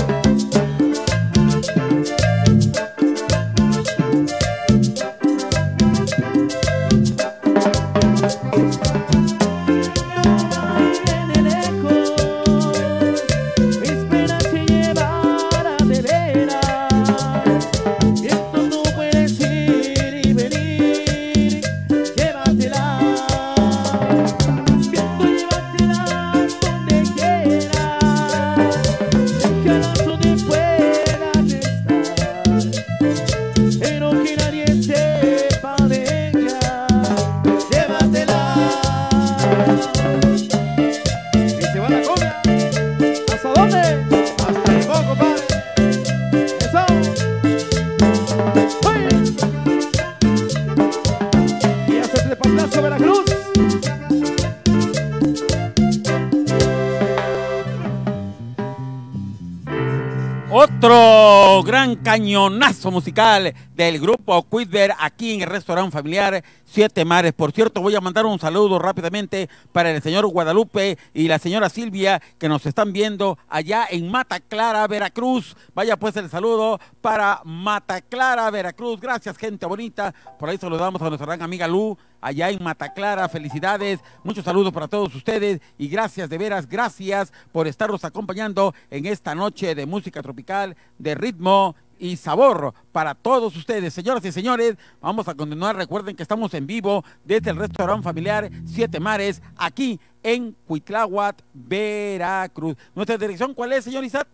cañonazo musical del grupo Quidver aquí en el restaurante familiar Siete Mares. Por cierto, voy a mandar un saludo rápidamente para el señor Guadalupe y la señora Silvia que nos están viendo allá en Mata Clara, Veracruz. Vaya pues el saludo para Mata Clara, Veracruz. Gracias, gente bonita. Por ahí saludamos a nuestra gran amiga Lu allá en Mata Clara. Felicidades, muchos saludos para todos ustedes y gracias de veras, gracias por estarnos acompañando en esta noche de música tropical, de ritmo y sabor para todos ustedes. Señoras y señores, vamos a continuar. Recuerden que estamos en vivo desde el restaurante familiar Siete Mares, aquí en Cuitláhuac, Veracruz. ¿Nuestra dirección cuál es, señor Isaac?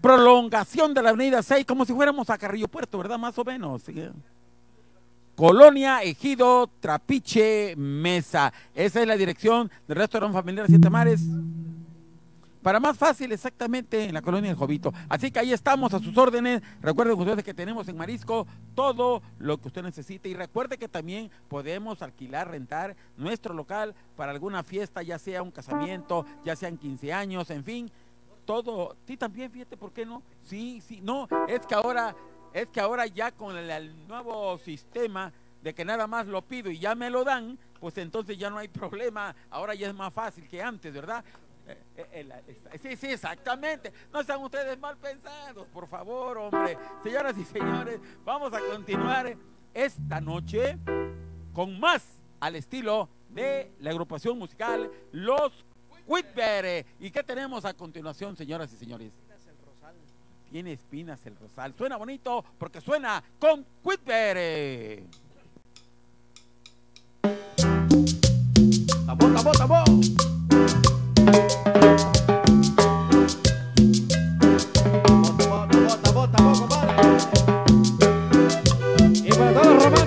Prolongación de la avenida 6, como si fuéramos a Carrillo Puerto, ¿verdad? Más o menos. sí. Colonia Ejido Trapiche Mesa. Esa es la dirección del restaurante familiar Siete Mares. Para más fácil, exactamente en la colonia del Jovito. Así que ahí estamos a sus órdenes. Recuerden ustedes que tenemos en Marisco todo lo que usted necesite. Y recuerde que también podemos alquilar, rentar nuestro local para alguna fiesta, ya sea un casamiento, ya sean 15 años, en fin. Todo. Sí, también, fíjate, ¿por qué no? Sí, sí, no. Es que ahora, es que ahora ya con el, el nuevo sistema de que nada más lo pido y ya me lo dan, pues entonces ya no hay problema. Ahora ya es más fácil que antes, ¿verdad? Eh, eh, sí, sí, exactamente. No sean ustedes mal pensados, por favor, hombre. Señoras y señores, vamos a continuar esta noche con más al estilo de la agrupación musical Los Whitber. ¿Y qué tenemos a continuación, señoras y señores? Tiene espinas el rosal. Suena bonito porque suena con Whitber. Tambor, tambor, tambor. Tambor,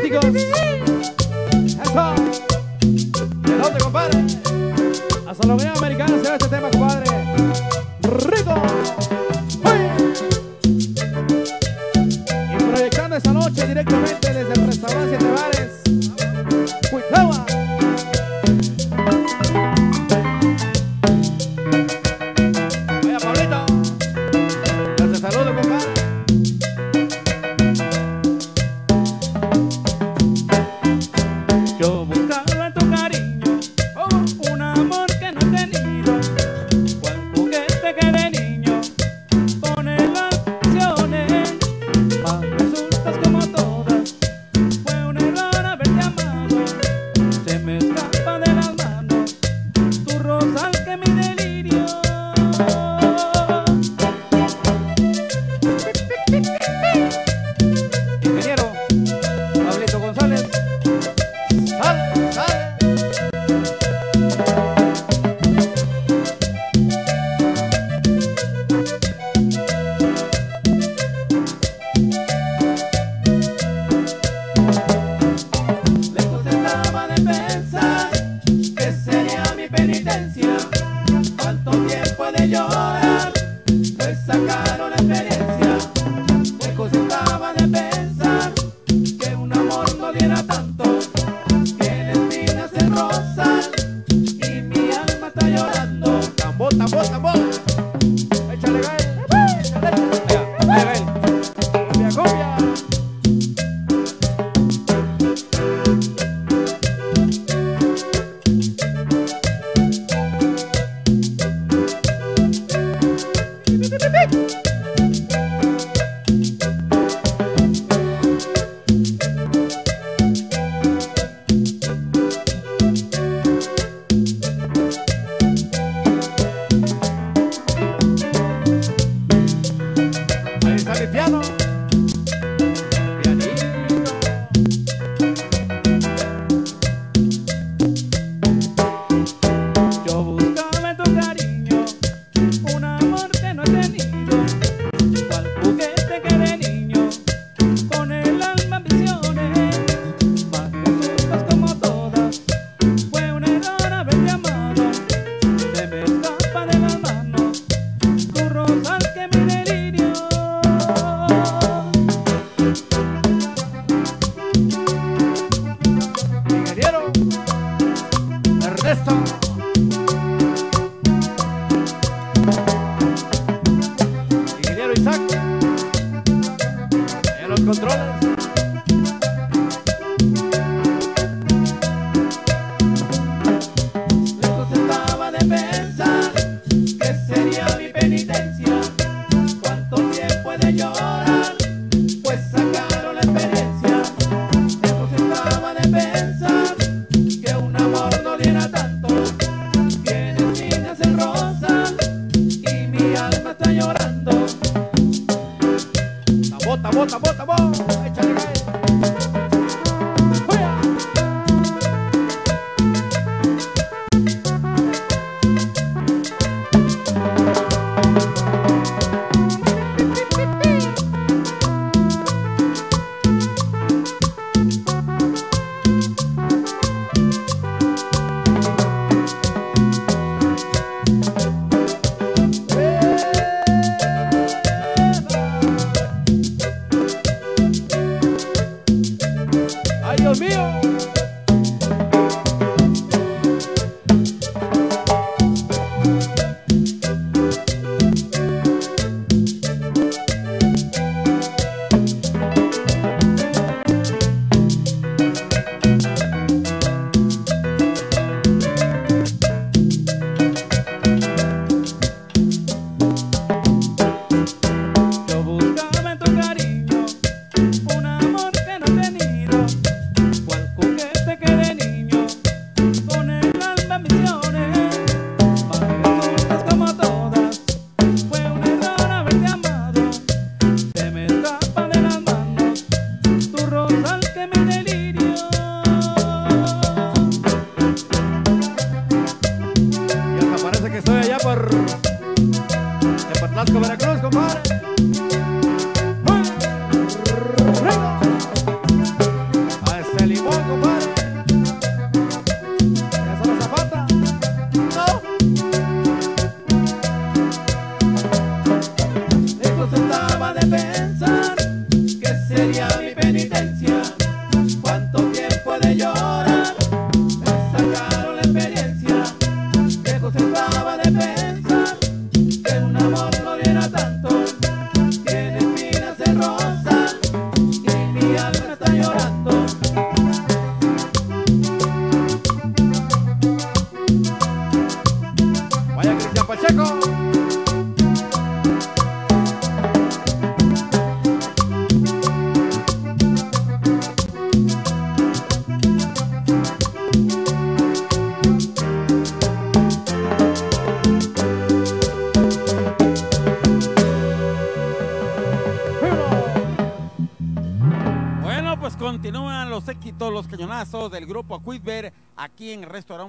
románticos. Eso. ¿De dónde, compadre? Unión Americana se va este tema, compadre. ¡Rico! ¡Uy! Y proyectando esta noche directamente desde el restaurante Siete Bares.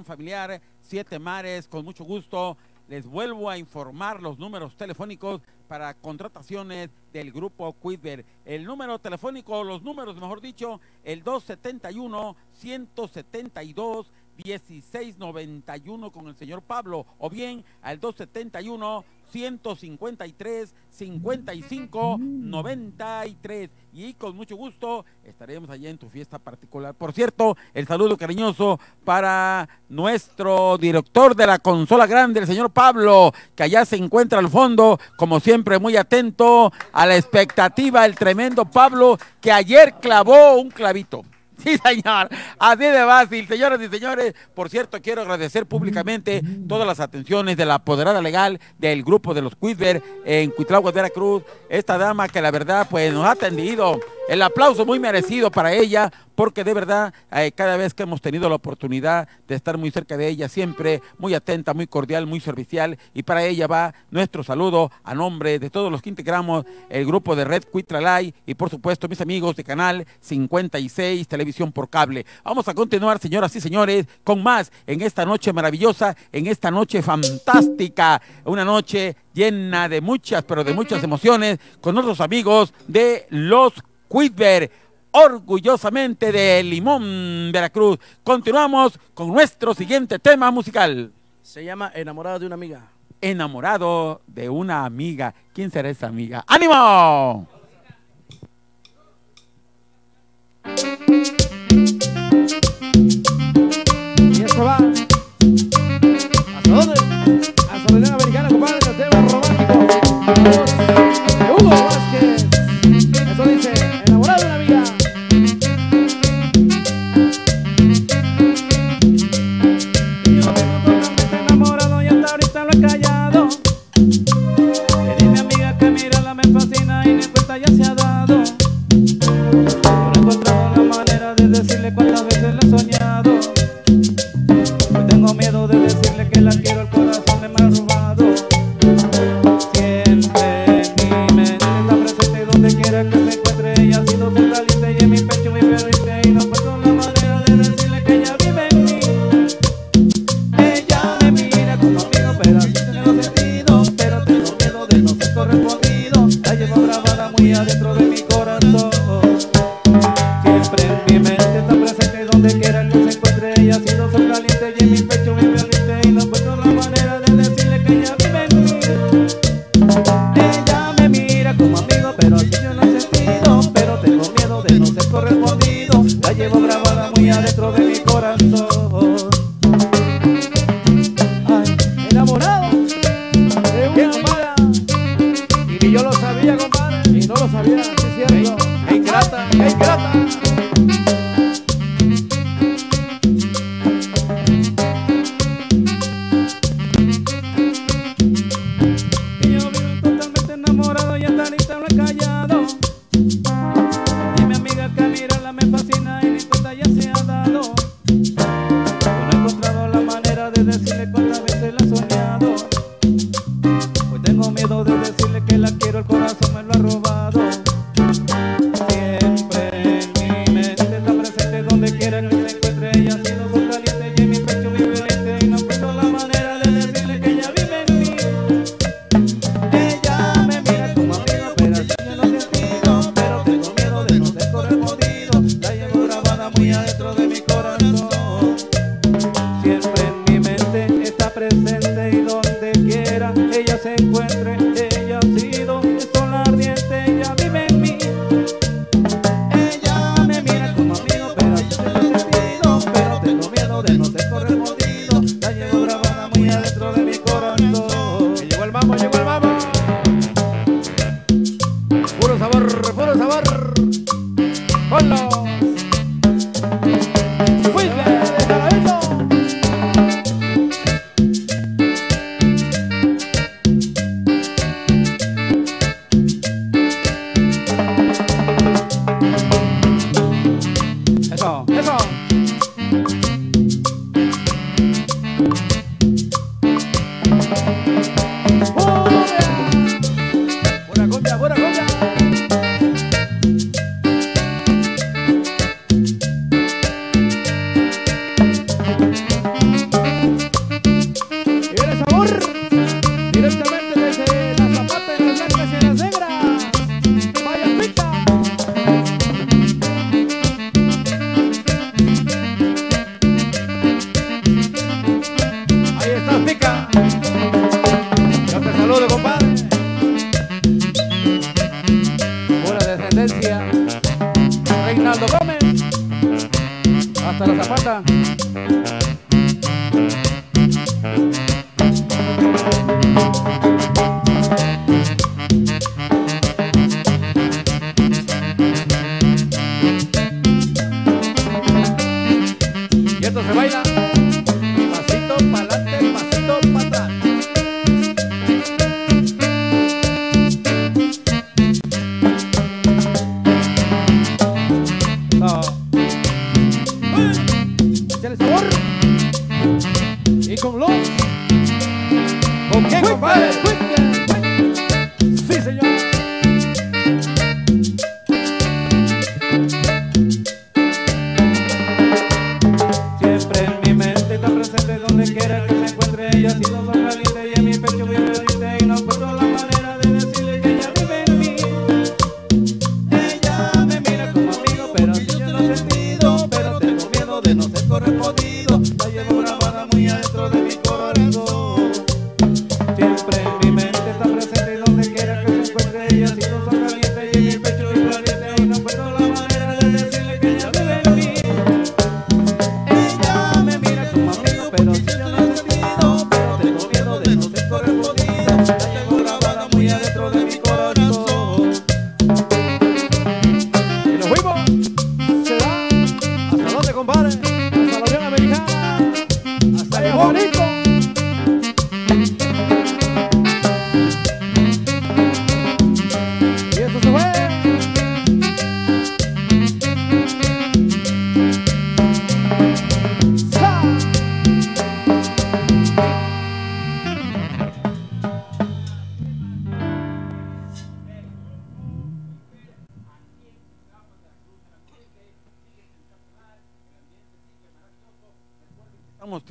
Familiar Siete Mares. Con mucho gusto les vuelvo a informar los números telefónicos para contrataciones del grupo Quidver. El número telefónico, los números mejor dicho, el 271 172 1691 con el señor Pablo o bien al 271 153 55 93 y con mucho gusto estaremos allá en tu fiesta particular. Por cierto, el saludo cariñoso para nuestro director de la consola grande, el señor Pablo, que allá se encuentra al fondo, como siempre muy atento a la expectativa, el tremendo Pablo, que ayer clavó un clavito. Sí, señor. Así de fácil, señoras y señores. Por cierto, quiero agradecer públicamente todas las atenciones de la apoderada legal del grupo de los Cuidver en Cuitlagua, Veracruz. Esta dama que la verdad, pues nos ha atendido. El aplauso muy merecido para ella, porque de verdad, eh, cada vez que hemos tenido la oportunidad de estar muy cerca de ella, siempre muy atenta, muy cordial, muy servicial, y para ella va nuestro saludo a nombre de todos los que integramos el grupo de Red Cuitralay y por supuesto mis amigos de Canal 56 Televisión por Cable. Vamos a continuar, señoras y señores, con más en esta noche maravillosa, en esta noche fantástica, una noche llena de muchas, pero de muchas emociones, con nuestros amigos de los Cuidver, orgullosamente de Limón, Veracruz. Continuamos con nuestro siguiente tema musical. Se llama Enamorado de una amiga. Enamorado de una amiga. ¿Quién será esa amiga? ¡Ánimo! Y esto va. ¿Hasta dónde? Hasta la Unión Americana, compadre, el tema romántico. Ya se ha dado. Yo no encontrado la manera de decirle cuántas veces la he soñado. Hoy tengo miedo de decirle que la quiero, el corazón adentro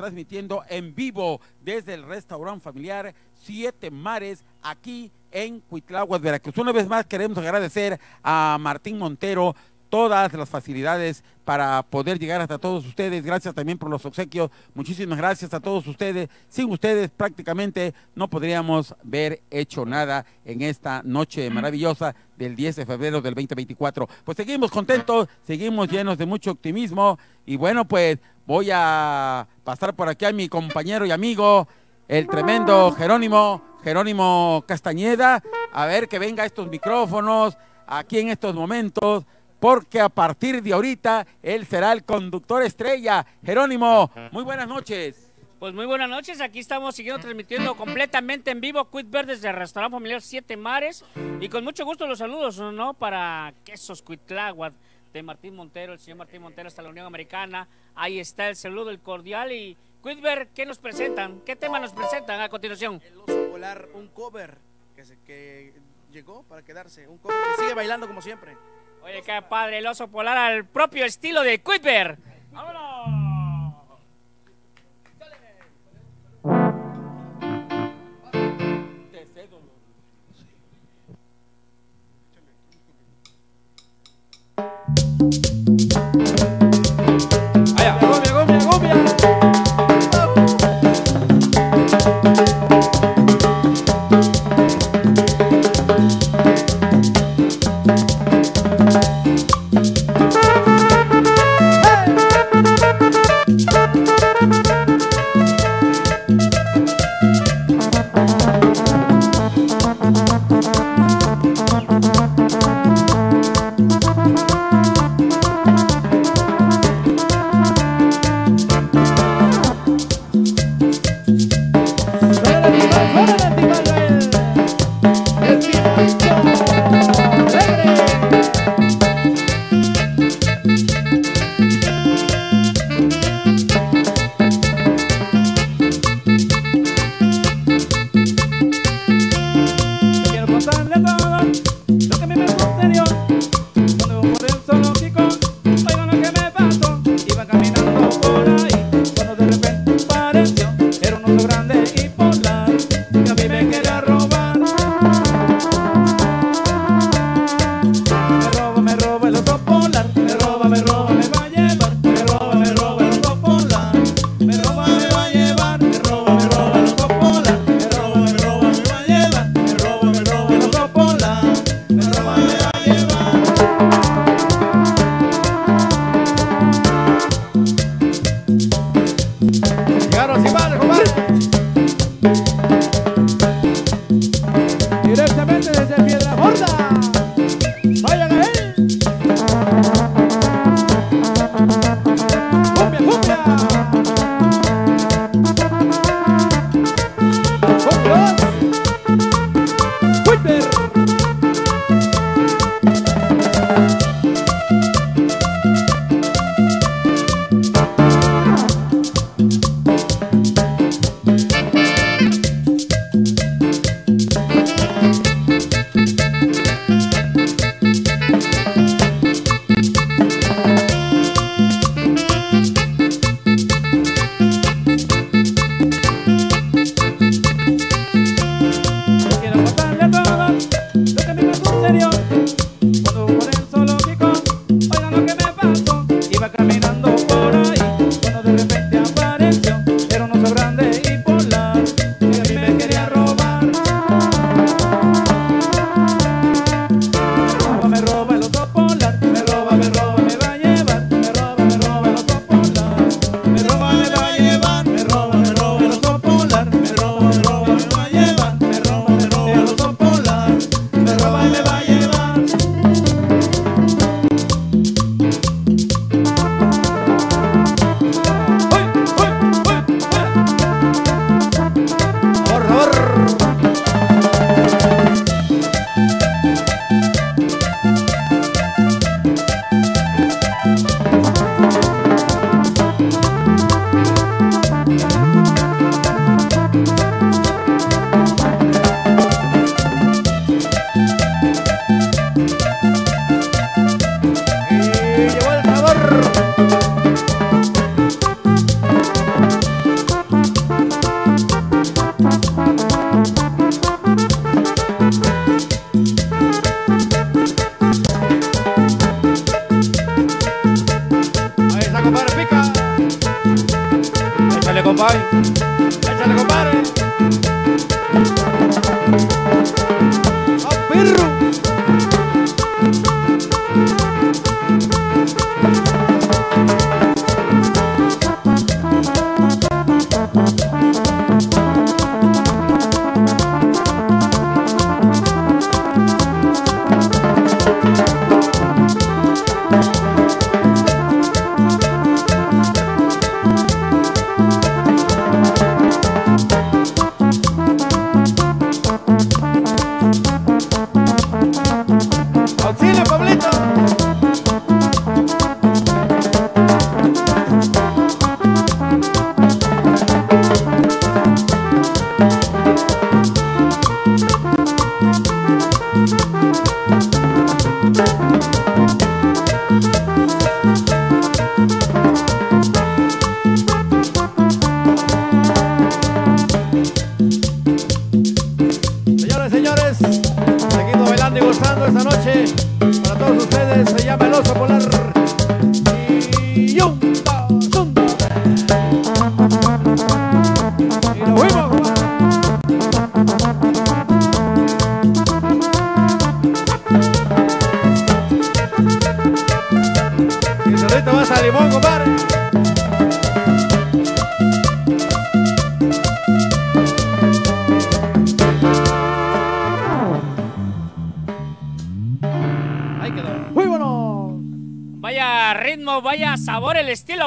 transmitiendo en vivo desde el restaurante familiar Siete Mares aquí en Cuitláhuac, Veracruz. Una vez más queremos agradecer a Martín Montero todas las facilidades para poder llegar hasta todos ustedes. Gracias también por los obsequios. Muchísimas gracias a todos ustedes. Sin ustedes prácticamente no podríamos haber hecho nada en esta noche maravillosa del 10 de febrero del 2024. Pues seguimos contentos, seguimos llenos de mucho optimismo y bueno, pues voy a pasar por aquí a mi compañero y amigo, el tremendo Jerónimo, Jerónimo Castañeda, a ver que venga a estos micrófonos aquí en estos momentos, porque a partir de ahorita él será el conductor estrella. Jerónimo, muy buenas noches. Pues muy buenas noches, aquí estamos siguiendo transmitiendo completamente en vivo Quit Verdes del restaurante familiar Siete Mares y con mucho gusto los saludos, ¿no? Para Quesos Cuitláhuac de Martín Montero, el señor Martín Montero hasta la Unión Americana, ahí está el saludo, el cordial y Quitver, ¿qué nos presentan? ¿Qué tema nos presentan a continuación? El oso polar, un cover que, se, que llegó para quedarse. Un cover que sigue bailando como siempre. Oye, qué padre, el oso polar al propio estilo de Quitver. ¡Vámonos!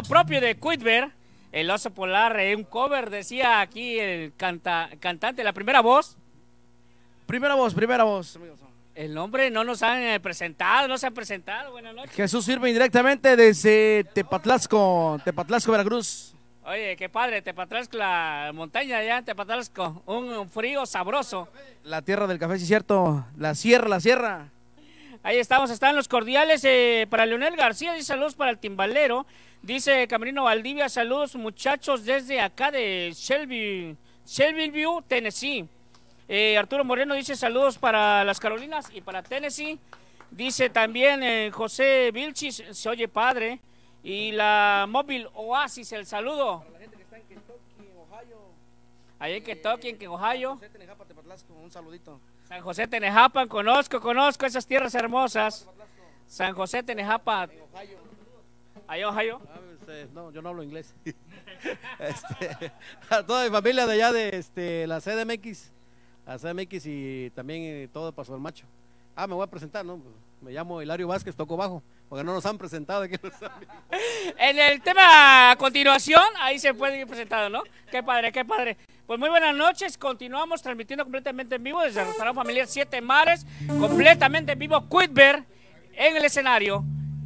Propio de Cuitber. El oso polar, eh, un cover, decía aquí el canta- cantante, la primera voz. Primera voz, primera voz. El nombre no nos han eh, presentado, no se han presentado. Buenas noches. Jesús sirve indirectamente desde Tepatlasco, Tepatlasco, Veracruz. Oye, qué padre, Tepatlasco, la montaña allá en Tepatlasco. Un, frío sabroso. La tierra del café, sí cierto. La sierra, la sierra. Ahí estamos, están los cordiales eh, para Leonel García, dice saludos para el timbalero. Dice Camerino Valdivia, saludos muchachos desde acá de Shelby, Shelbyville, Tennessee. Eh, Arturo Moreno dice saludos para las Carolinas y para Tennessee. Dice también eh, José Vilchis, se oye padre. Y la móvil Oasis, el saludo. La gente que está en Kentucky, en Ohio. Ahí en Kentucky, en Ohio. José Tenejapa, Tepatlasco, un saludito. San José Tenejapan, conozco, conozco esas tierras hermosas. San José Tenejapa, Ohio. Ohio. Ah, este, no, yo no hablo inglés. Este, a toda mi familia de allá de este, la CDMX, la CDMX y también eh, todo de Paso del Macho. Ah, me voy a presentar, ¿no? Me llamo Hilario Vázquez, toco bajo, porque no nos han presentado aquí los. En el tema a continuación, ahí se puede ir presentado, ¿no? Qué padre, qué padre. Pues muy buenas noches, continuamos transmitiendo completamente en vivo desde el restaurante familiar Siete Mares, completamente en vivo, Cuitber en el escenario.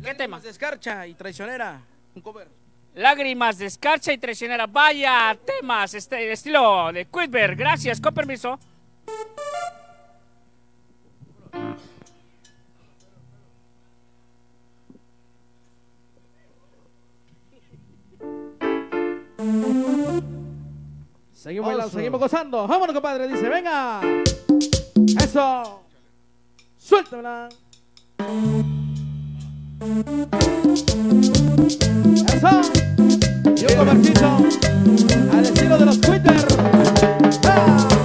¿Qué tema? De escarcha y traicionera. Un cover. Lágrimas de escarcha y traicionera. Vaya temas, este estilo de Cuitber. Gracias, con permiso. Seguimos bailando, seguimos gozando. Vámonos, compadre. Dice, venga. Eso. Suéltamela. Eso. Y un comercito al estilo de los Twitter. ¡Ah!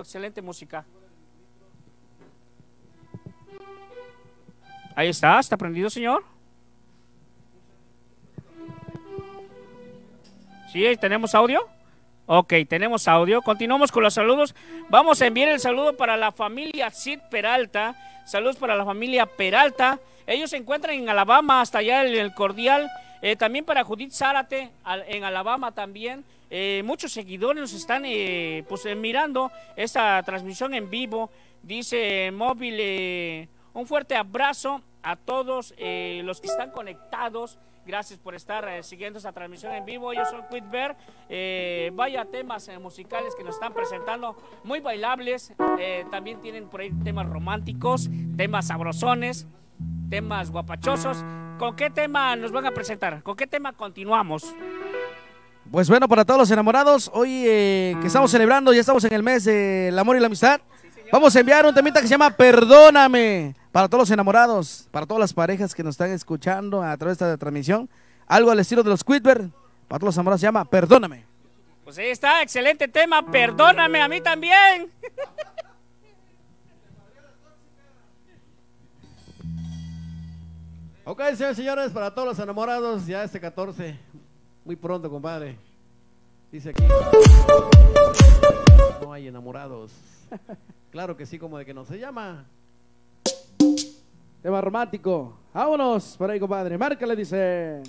Excelente música. Ahí está, está prendido, señor. Sí, tenemos audio. Ok, tenemos audio. Continuamos con los saludos. Vamos a enviar el saludo para la familia Sid Peralta. Saludos para la familia Peralta. Ellos se encuentran en Alabama, hasta allá en el Cordial. Eh, también para Judith Zárate, en Alabama también. Eh, muchos seguidores nos están eh, pues, eh, mirando esta transmisión en vivo. Dice Móvil, un fuerte abrazo a todos los que están conectados. Gracias por estar siguiendo esta transmisión en vivo. Yo soy Quitver. Eh, vaya temas musicales que nos están presentando, muy bailables. También tienen por ahí temas románticos, temas sabrosones, temas guapachosos. ¿Con qué tema nos van a presentar? ¿Con qué tema continuamos? Pues bueno, para todos los enamorados, hoy eh, que estamos celebrando, ya estamos en el mes del amor y la amistad, vamos a enviar un temita que se llama Perdóname para todos los enamorados, para todas las parejas que nos están escuchando a través de esta transmisión. Algo al estilo de los Quidber, para todos los enamorados se llama Perdóname. Pues ahí está, excelente tema. Perdóname a mí también. Ok, señores, señores, para todos los enamorados, ya este 14, muy pronto, compadre. Dice aquí. No hay enamorados. Claro que sí, como de que no se llama. Tema romántico. Vámonos por ahí, compadre. Márcale, dice.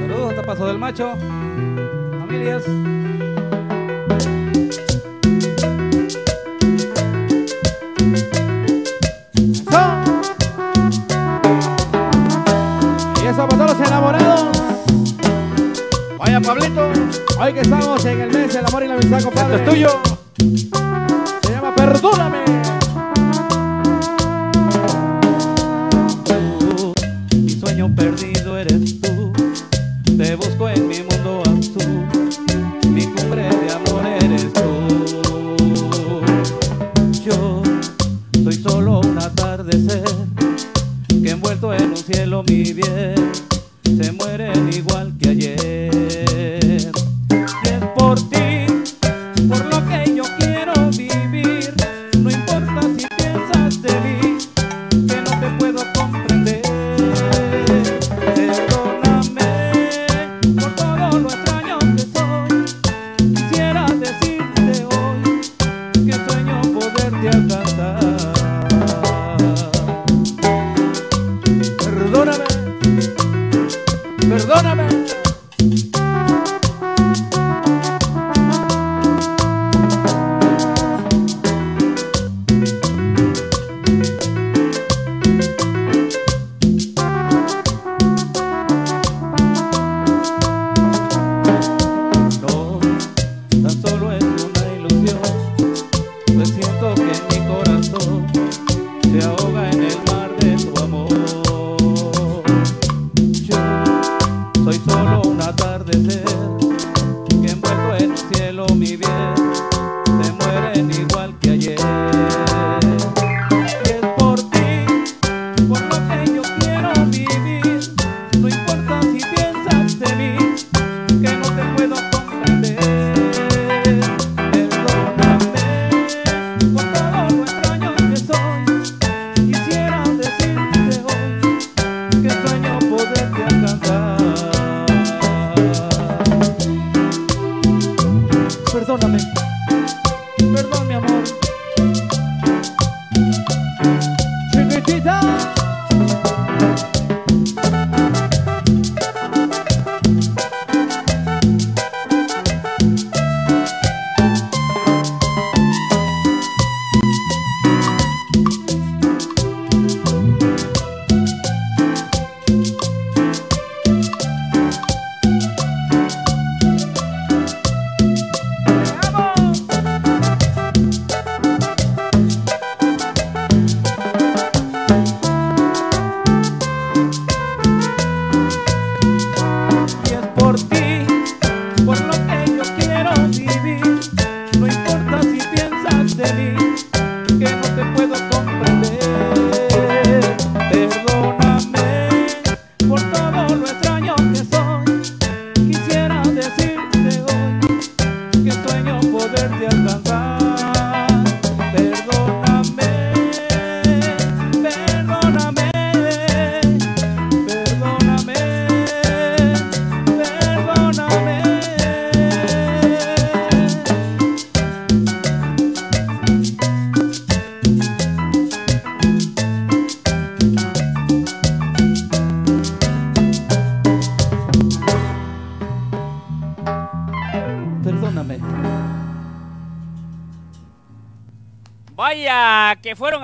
Saludos hasta Paso del Macho. Familias. Vaya Pablito, hoy que estamos en el mes del amor y la amistad, compadre. Esto es tuyo. Se llama Perdóname.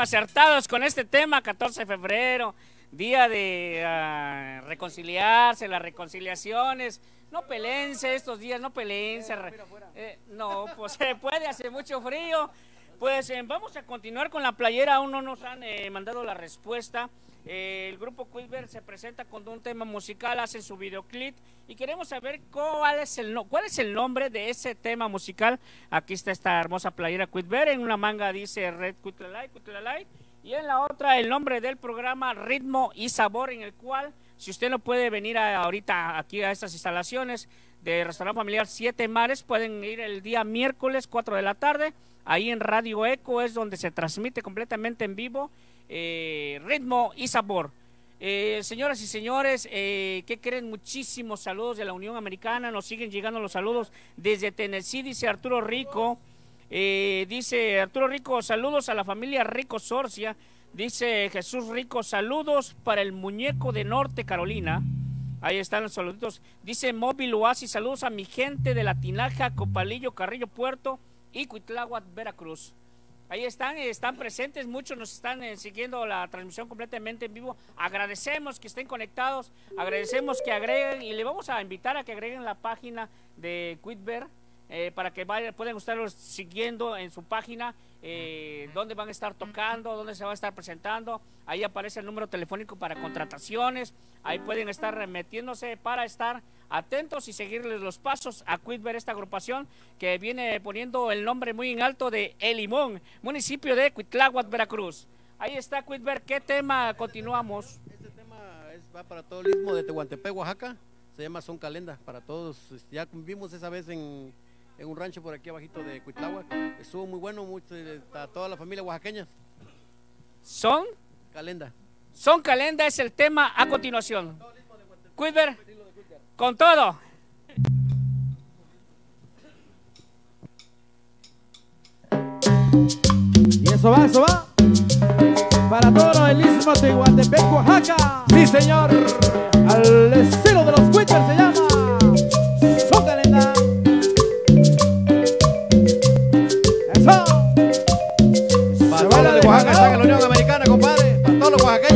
Acertados con este tema, 14 de febrero, día de ah, reconciliarse, las reconciliaciones. No pelense estos días, no pelense. Eh, no, pues se puede, hace mucho frío. Pues eh, vamos a continuar con la playera, aún no nos han eh, mandado la respuesta. Quilver se presenta con un tema musical, hacen su videoclip y queremos saber cuál es el, no- cuál es el nombre de ese tema musical. Aquí está esta hermosa playera Quilver, en una manga dice Red Cuitlalay, Cuitlalay, y en la otra el nombre del programa Ritmo y Sabor, en el cual, si usted no puede venir a- ahorita aquí a estas instalaciones de Restaurante Familiar Siete Mares, pueden ir el día miércoles 4 de la tarde, ahí en Radio Eco es donde se transmite completamente en vivo eh, ritmo y sabor. Eh, señoras y señores, eh, ¿qué creen? Muchísimos saludos de la Unión Americana. Nos siguen llegando los saludos desde Tennessee, dice Arturo Rico. Eh, dice Arturo Rico, saludos a la familia Rico Sorcia. Dice Jesús Rico, saludos para el muñeco de Norte Carolina. Ahí están los saluditos. Dice Móvil Oasis, saludos a mi gente de La Tinaja, Copalillo, Carrillo Puerto y Cuitláhuac, Veracruz. Ahí están, eh, están presentes, muchos nos están eh, siguiendo la transmisión completamente en vivo. Agradecemos que estén conectados, agradecemos que agreguen y le vamos a invitar a que agreguen la página de Quitver eh, para que vayan, puedan estarlos siguiendo en su página, eh, dónde van a estar tocando, dónde se va a estar presentando. Ahí aparece el número telefónico para contrataciones. Ahí pueden estar metiéndose para estar atentos y seguirles los pasos a Quitver, esta agrupación que viene poniendo el nombre muy en alto de El Limón, municipio de Cuitláhuac, Veracruz. Ahí está Quitver, ¿qué tema continuamos? Este tema es- va para todo el istmo de Tehuantepec, Oaxaca. Se llama Son Calenda para todos. Ya vimos esa vez en, en un rancho por aquí abajito de Cuitláhuac. Estuvo muy bueno, mucho, a toda la familia oaxaqueña. Son, Calenda. son calenda es el tema a continuación. Quitver, con todo. Y eso va, eso va. Para todo el istmo de Tehuantepec, Oaxaca. Sí, señor. Al estilo de los Quitters se los oaxaqueños.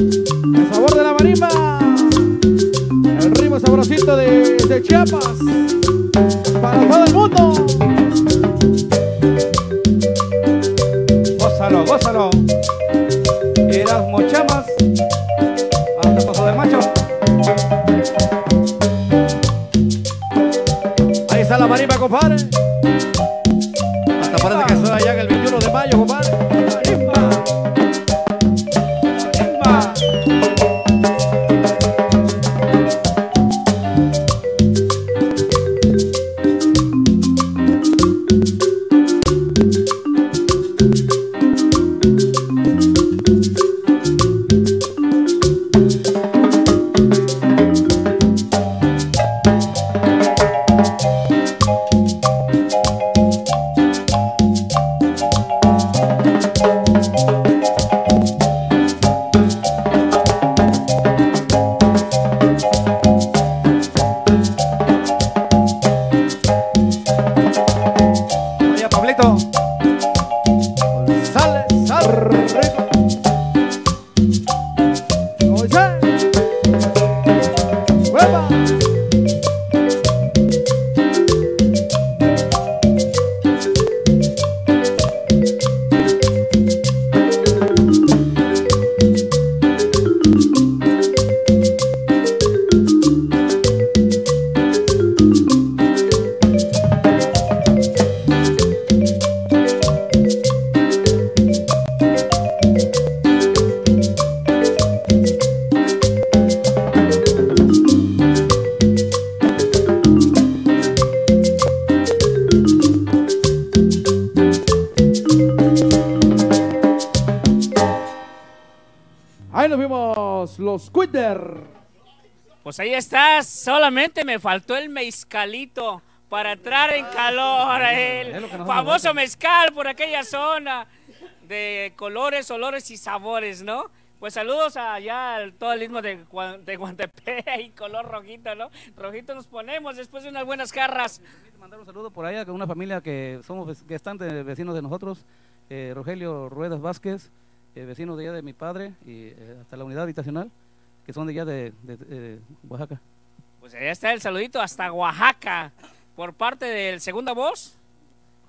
El sabor de la marimba. El ritmo sabrosito de, Chiapas. Para todo el mundo. Gózalo, gózalo. Eras mochamas. Hasta paso de macho. Ahí está la marimba, compadre. Pues ahí estás, solamente me faltó el mezcalito para entrar en calor, el hace famoso mezcal por aquella zona de colores, olores y sabores, ¿no? Pues saludos allá al todo el istmo de, de Guantepec y color rojito, ¿no? Rojito nos ponemos después de unas buenas jarras. mandar un saludo por allá con una familia que somos que están de vecinos de nosotros, eh, Rogelio Ruedas Vázquez, eh, vecinos de allá de mi padre y eh, hasta la unidad habitacional, que son de allá de, de- de Oaxaca. Pues allá está el saludito hasta Oaxaca por parte del segunda voz.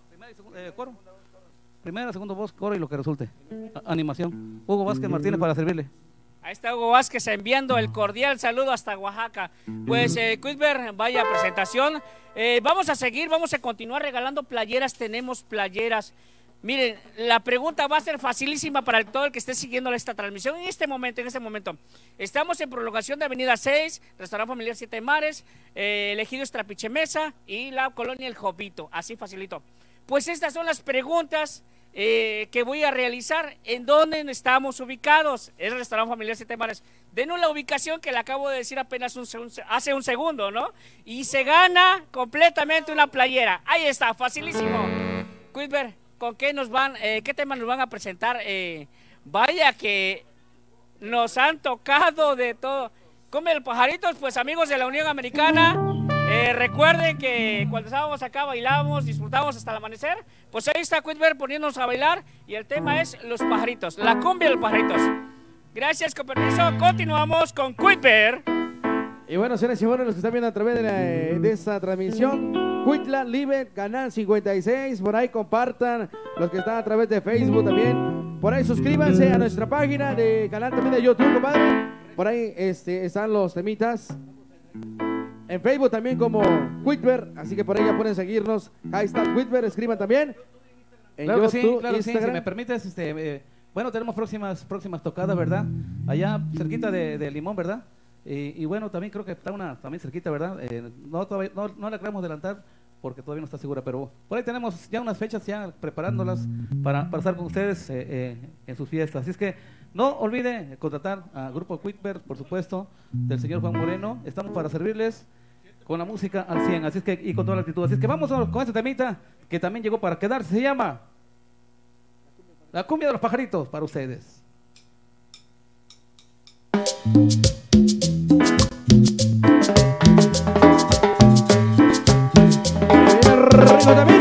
Primera, y segun- eh, coro. Primera, segunda voz, coro y lo que resulte. A- animación. Hugo Vázquez Martínez para servirle. Ahí está Hugo Vázquez enviando el cordial saludo hasta Oaxaca. Pues, eh, Cuthbert, vaya presentación. Eh, vamos a seguir, vamos a continuar regalando playeras. Tenemos playeras. Miren, la pregunta va a ser facilísima para todo el que esté siguiendo esta transmisión en este momento, en este momento. Estamos en prolongación de Avenida 6, Restaurante Familiar Siete Mares, eh, elegido Trapiche Mesa y la colonia El Jovito. Así facilito. Pues estas son las preguntas eh, que voy a realizar. ¿En dónde estamos ubicados? Es Restaurante Familiar Siete Mares. Denos la ubicación que le acabo de decir apenas hace un segundo, ¿no? Y se gana completamente una playera. Ahí está, facilísimo. Cuthbert, ¿con qué nos van, eh, qué temas nos van a presentar? Eh, vaya que nos han tocado de todo. Come el pajaritos, pues amigos de la Unión Americana, eh, recuerden que cuando estábamos acá bailábamos, disfrutábamos hasta el amanecer. Pues ahí está Cuthbert poniéndonos a bailar y el tema es los pajaritos, la cumbia de los pajaritos. Gracias, con permiso, continuamos con Cuthbert. Y bueno, señores y señores, los que están viendo a través de, la- de esta transmisión, Cuitla, Live, Canal 56, por ahí compartan, los que están a través de Facebook también, por ahí suscríbanse a nuestra página de canal también de YouTube, compadre, por ahí este, están los temitas, en Facebook también como Quitber, así que por ahí ya pueden seguirnos, ahí está Quitber, escriban también, en Claro que sí, claro que sí. Si me permites, este, eh, bueno, tenemos próximas, próximas tocadas, ¿verdad? Allá cerquita de, de Limón, ¿verdad? Y, bueno, también creo que está una también cerquita, ¿verdad? Eh, no, no, no la queremos adelantar porque todavía no está segura, pero por ahí tenemos ya unas fechas ya preparándolas para, para estar con ustedes eh, eh, en sus fiestas. Así es que no olvide contratar a Grupo Quickbert, por supuesto, del señor Juan Moreno. Estamos para servirles con la música al 100, así es que, y con toda la actitud. Así es que vamos con este temita que también llegó para quedarse, se llama La cumbia de los pajaritos para ustedes. Rico temita.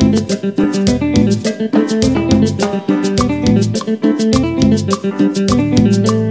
Thank you.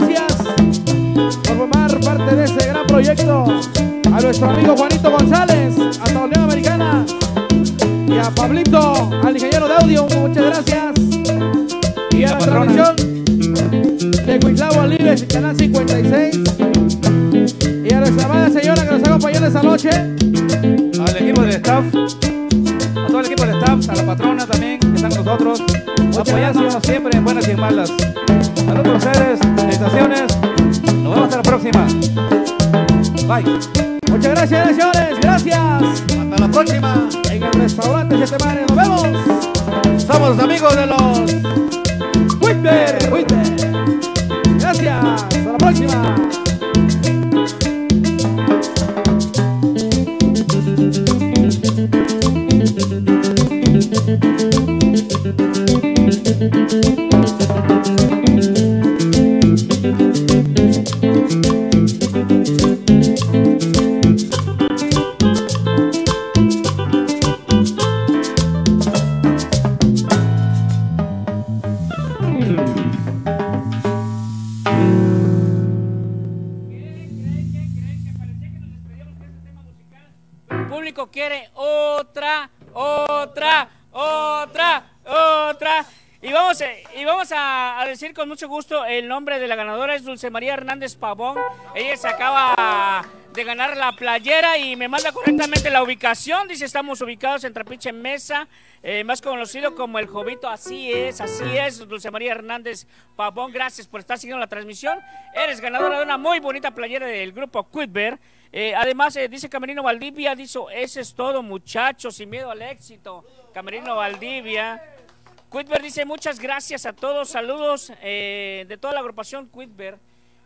Gracias por formar parte de este gran proyecto. A nuestro amigo Juanito González, hasta la Unión Americana. Y a Pablito, al ingeniero de audio, muchas gracias. Y a la transmisión de Cuitlagua Libres, en Canal 56. Y a nuestra amada señora que nos ha acompañado esta noche. Al equipo de staff, a todo el equipo de staff, a la patrona también que están con nosotros, apoyándonos siempre en buenas y en malas. Saludos para ustedes, felicitaciones. Nos vemos hasta la próxima. Bye. Muchas gracias, señores. Gracias. Hasta la próxima. En el restaurante Siete Mares. Nos vemos. Somos amigos de los Whitber. Whitber. Gracias. Hasta la próxima. María Hernández Pavón. Ella se acaba de ganar la playera y me manda correctamente la ubicación. Dice estamos ubicados en Trapiche Mesa, eh, más conocido como el Jovito. Así es, así es, Dulce María Hernández Pavón. Gracias por estar siguiendo la transmisión. Eres ganadora de una muy bonita playera del grupo Quidver. Eh, además, eh, dice Camerino Valdivia, dice, ese es todo muchachos, sin miedo al éxito. Camerino Valdivia. Quidver dice, muchas gracias a todos, saludos de toda la agrupación Quidver.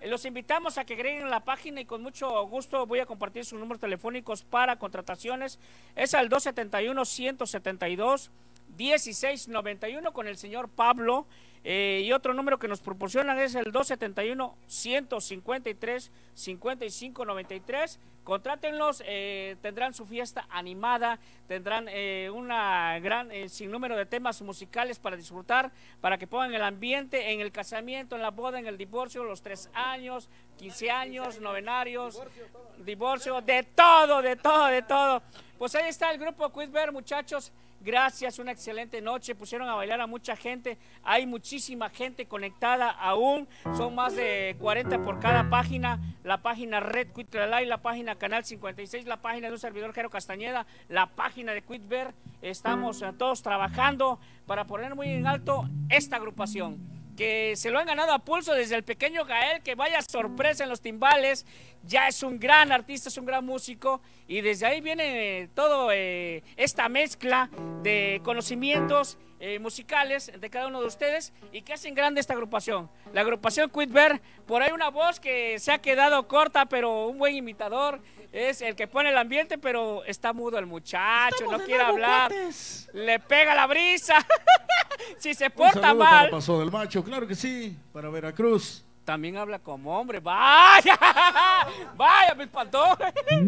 Los invitamos a que agreguen la página y con mucho gusto voy a compartir sus números telefónicos para contrataciones. Es al 271-172-1691 con el señor Pablo. Eh, y otro número que nos proporcionan es el 271-153-5593. Contrátenlos, eh, tendrán su fiesta animada, tendrán eh, una gran eh, sinnúmero de temas musicales para disfrutar, para que pongan el ambiente en el casamiento, en la boda, en el divorcio, los tres años, 15 años, novenarios, divorcio, de todo, de todo, de todo. Pues ahí está el grupo Quidver, muchachos. Gracias, una excelente noche. Pusieron a bailar a mucha gente. Hay muchísima gente conectada aún. Son más de 40 por cada página. La página Red Quitlalay, la página Canal 56, la página de un servidor Jero Castañeda, la página de Quitver. Estamos eh, todos trabajando para poner muy en alto esta agrupación que se lo han ganado a pulso desde el pequeño Gael, que vaya sorpresa en los timbales, ya es un gran artista, es un gran músico, y desde ahí viene eh, todo eh, esta mezcla de conocimientos eh, musicales de cada uno de ustedes y que hacen grande esta agrupación. La agrupación Quidver, por ahí una voz que se ha quedado corta, pero un buen imitador. Es el que pone el ambiente, pero está mudo el muchacho, no quiere hablar. Le pega la brisa. si se porta mal. para Paso del Macho, claro que sí, para Veracruz. También habla como hombre. Vaya, vaya, me espantó.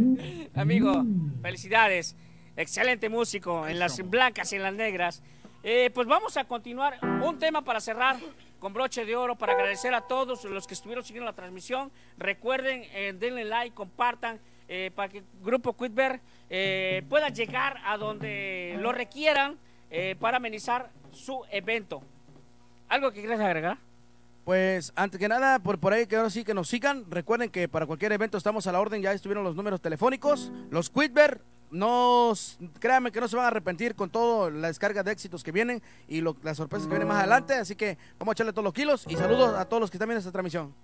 Amigo, felicidades. Excelente músico en las blancas y en las negras. Eh, pues vamos a continuar. Un tema para cerrar con broche de oro, para agradecer a todos los que estuvieron siguiendo la transmisión. Recuerden, eh, denle like, compartan, eh, para que el Grupo Quitber eh, pueda llegar a donde lo requieran para amenizar su evento. ¿Algo que quieras agregar? Pues antes que nada, por, por ahí que ahora sí que nos sigan. Recuerden que para cualquier evento estamos a la orden, ya estuvieron los números telefónicos. Los Quitber, no, créanme que no se van a arrepentir con toda la descarga de éxitos que vienen y lo- las sorpresas que vienen más adelante. Así que vamos a echarle todos los kilos y saludos a todos los que están viendo esta transmisión.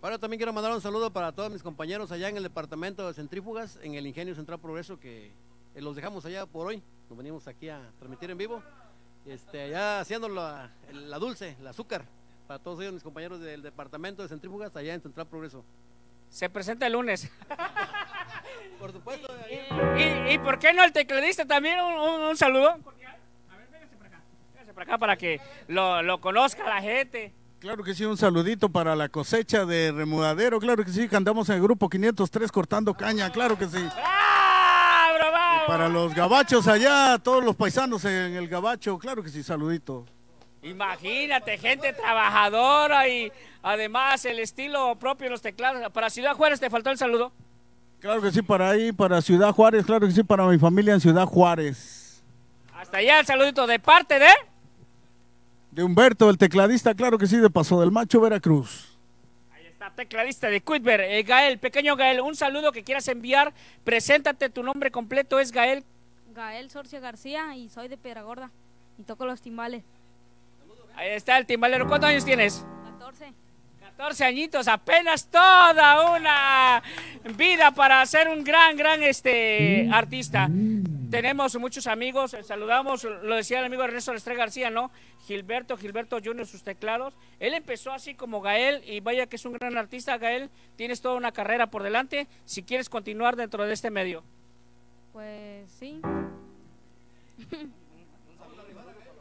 Bueno, también quiero mandar un saludo para todos mis compañeros allá en el departamento de centrífugas, en el Ingenio Central Progreso, que eh, los dejamos allá por hoy. Nos venimos aquí a transmitir en vivo. Este, allá haciendo la, la dulce, el azúcar, para todos ellos mis compañeros del departamento de centrífugas allá en Central Progreso. Se presenta el lunes. Por supuesto. ¿Y, y por qué no el tecladista también? Un, un- un saludo. cordial. A ver, véngase para acá. Véngase para acá para que lo, lo conozca la gente. Claro que sí, un saludito para la cosecha de remudadero. Claro que sí, que andamos en el grupo 503 cortando caña. Claro que sí. ¡Ah, bravo! Para los gabachos allá, todos los paisanos en el gabacho. Claro que sí, saludito. Imagínate, gente trabajadora y además el estilo propio de los teclados. Para Ciudad Juárez te faltó el saludo. Claro que sí, para ahí, para Ciudad Juárez. Claro que sí, para mi familia en Ciudad Juárez. Hasta allá el saludito de parte de... De Humberto, el tecladista, claro que sí, de Paso del Macho, Veracruz. Está tecladista de Quitber, eh, Gael, pequeño Gael, un saludo que quieras enviar. Preséntate, tu nombre completo es Gael. Gael Sorcia García y soy de Piedra Gorda y toco los timbales. Ahí está el timbalero. ¿Cuántos años tienes? 14. 14 añitos, apenas toda una vida para ser un gran, gran este artista. Tenemos muchos amigos, eh, saludamos, lo decía el amigo Ernesto Lestre García, ¿no? Gilberto, Gilberto Junior, sus teclados. Él empezó así como Gael y vaya que es un gran artista, Gael. Tienes toda una carrera por delante si quieres continuar dentro de este medio. Pues sí.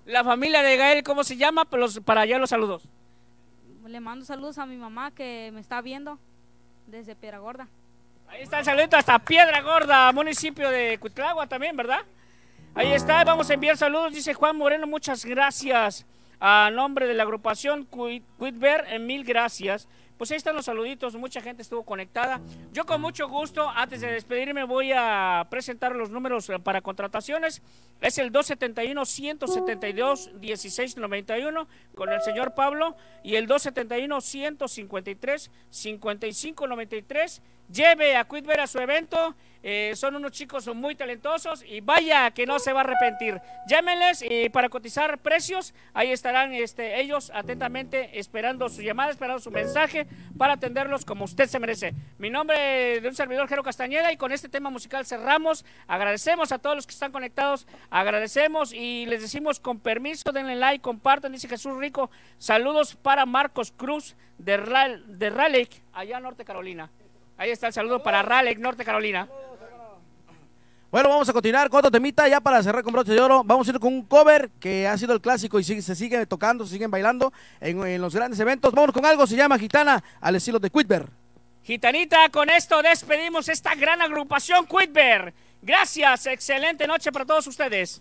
La familia de Gael, ¿cómo se llama? Pues para allá los saludos. Le mando saludos a mi mamá que me está viendo desde Piedra Gorda. Ahí está el saludito hasta Piedra Gorda, municipio de Cuitlagua también, ¿verdad? Ahí está, vamos a enviar saludos, dice Juan Moreno, muchas gracias. A nombre de la agrupación Cuit- Cuitver, eh, mil gracias. Pues ahí están los saluditos, mucha gente estuvo conectada. Yo con mucho gusto, antes de despedirme, voy a presentar los números eh, para contrataciones. Es el 271-172-1691 con el señor Pablo y el 271-153-5593. Lleve a Quitver a su evento. eh, son unos chicos muy talentosos y vaya que no se va a arrepentir. Llámenles y para cotizar precios, ahí estarán este, ellos atentamente esperando su llamada, esperando su mensaje para atenderlos como usted se merece. Mi nombre de un servidor, Jero Castañeda, y con este tema musical cerramos. Agradecemos a todos los que están conectados, agradecemos y les decimos con permiso, denle like, compartan, dice Jesús Rico. Saludos para Marcos Cruz de, Ral- de Raleigh, allá en Norte Carolina. Ahí está el saludo para Raleigh, Norte Carolina. Bueno, vamos a continuar con otro temita ya para cerrar con broche de oro. Vamos a ir con un cover que ha sido el clásico y sigue- se sigue tocando, se siguen bailando en, en los grandes eventos. Vamos con algo, se llama Gitana, al estilo de Quitber. Gitanita, con esto despedimos esta gran agrupación Quitber. Gracias, excelente noche para todos ustedes.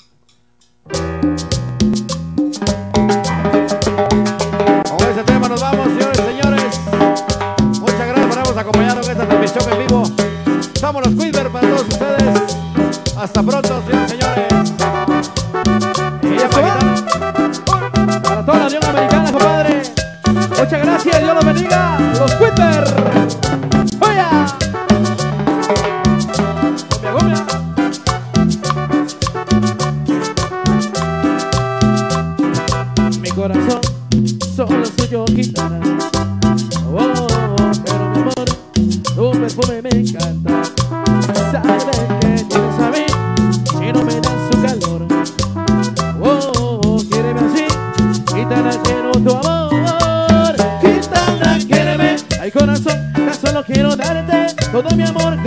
Con ese tema nos vamos, señores. Acompañado en esta transmisión en vivo. Somos los Quilver para todos ustedes. Hasta pronto, señores señores. Y ya va. Para toda la Unión Americana, compadre. Muchas gracias, Dios los bendiga. Los Quilver. Cumbia. Mi corazón solo suyo gitana. Oh, tu perfume me encanta. Sabes que tienes a mí no me das su calor. Oh, quiereme así, gitana, quiero tu amor. Gitana, quiéreme. Ay, corazón, tan solo quiero darte todo mi amor.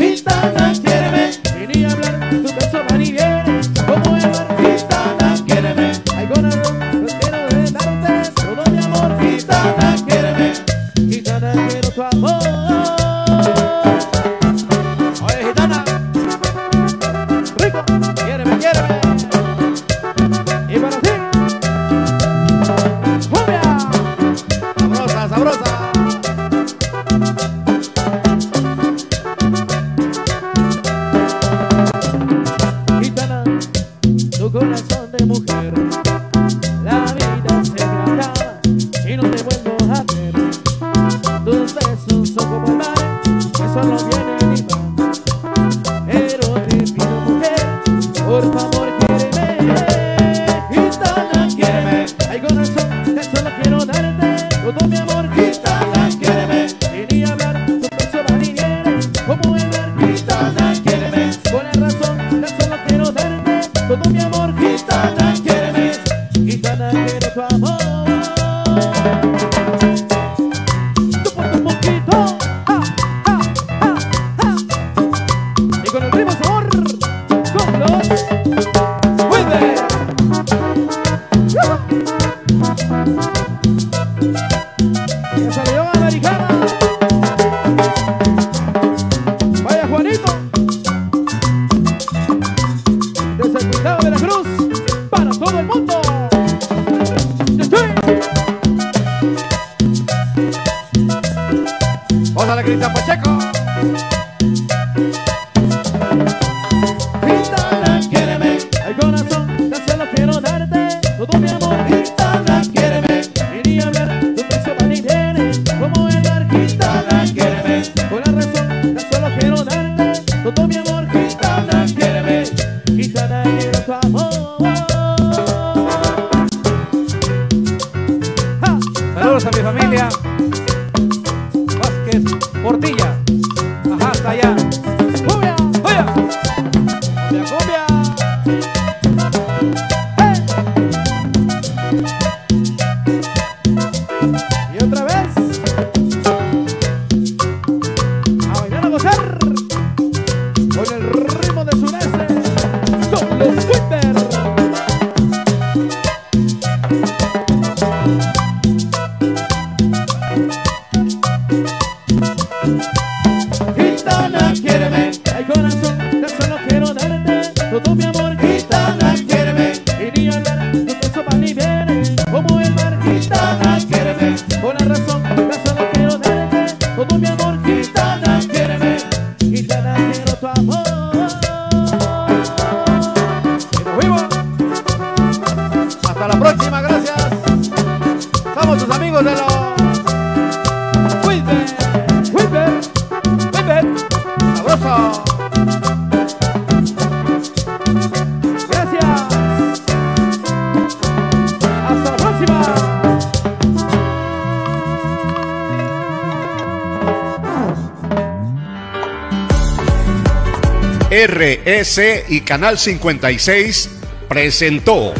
RS y Canal 56 presentó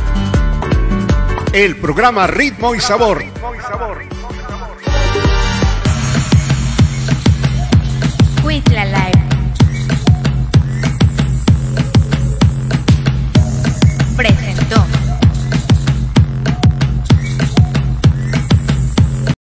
el programa Ritmo y Sabor